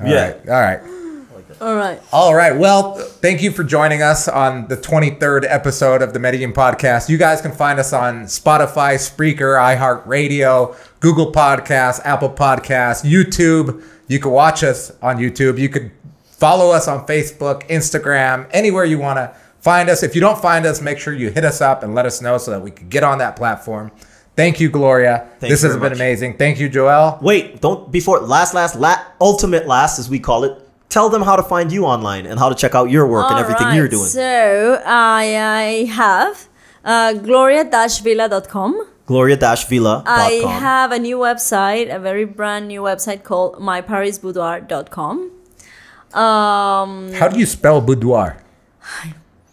All yeah. right, All right. All right. All right. Well, thank you for joining us on the 23rd episode of the Medellin Podcast. You guys can find us on Spotify, Spreaker, iHeartRadio, Google Podcasts, Apple Podcasts, YouTube. You can watch us on YouTube. You could follow us on Facebook, Instagram, anywhere you want to find us. If you don't find us, make sure you hit us up and let us know so that we can get on that platform. Thank you, Gloria. Thank this you has been much. amazing. Thank you, Joel. Wait, don't before last, last, la, ultimate last, as we call it. Tell them how to find you online and how to check out your work and everything Alright, you're doing. So I, I have uh, gloria-villa.com. Gloria-Villa.com. I have a new website, a very brand new website called myparisboudoir.com. Um, How do you spell boudoir?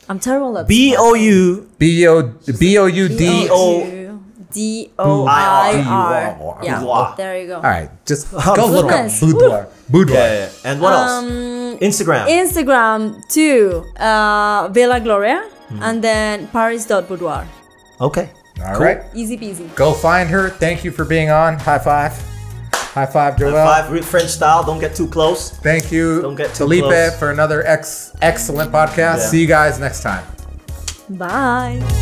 I'm terrible at B O U B O B O U D B-O- D O I R. Boudoir. Yeah, there you go. All right, just Oh, go look up boudoir. Boudoir. Yeah, yeah, yeah. And what else? Um, Instagram. Instagram too, uh, Villa Gloria, Hmm. and then paris.boudoir. okay. All right, Easy peasy. go find her. Thank you for being on. High five. High five, Joel. Five French style. Don't get too close. Thank you, Don't get too Felipe, close. for another ex- excellent podcast. Yeah. See you guys next time. Bye.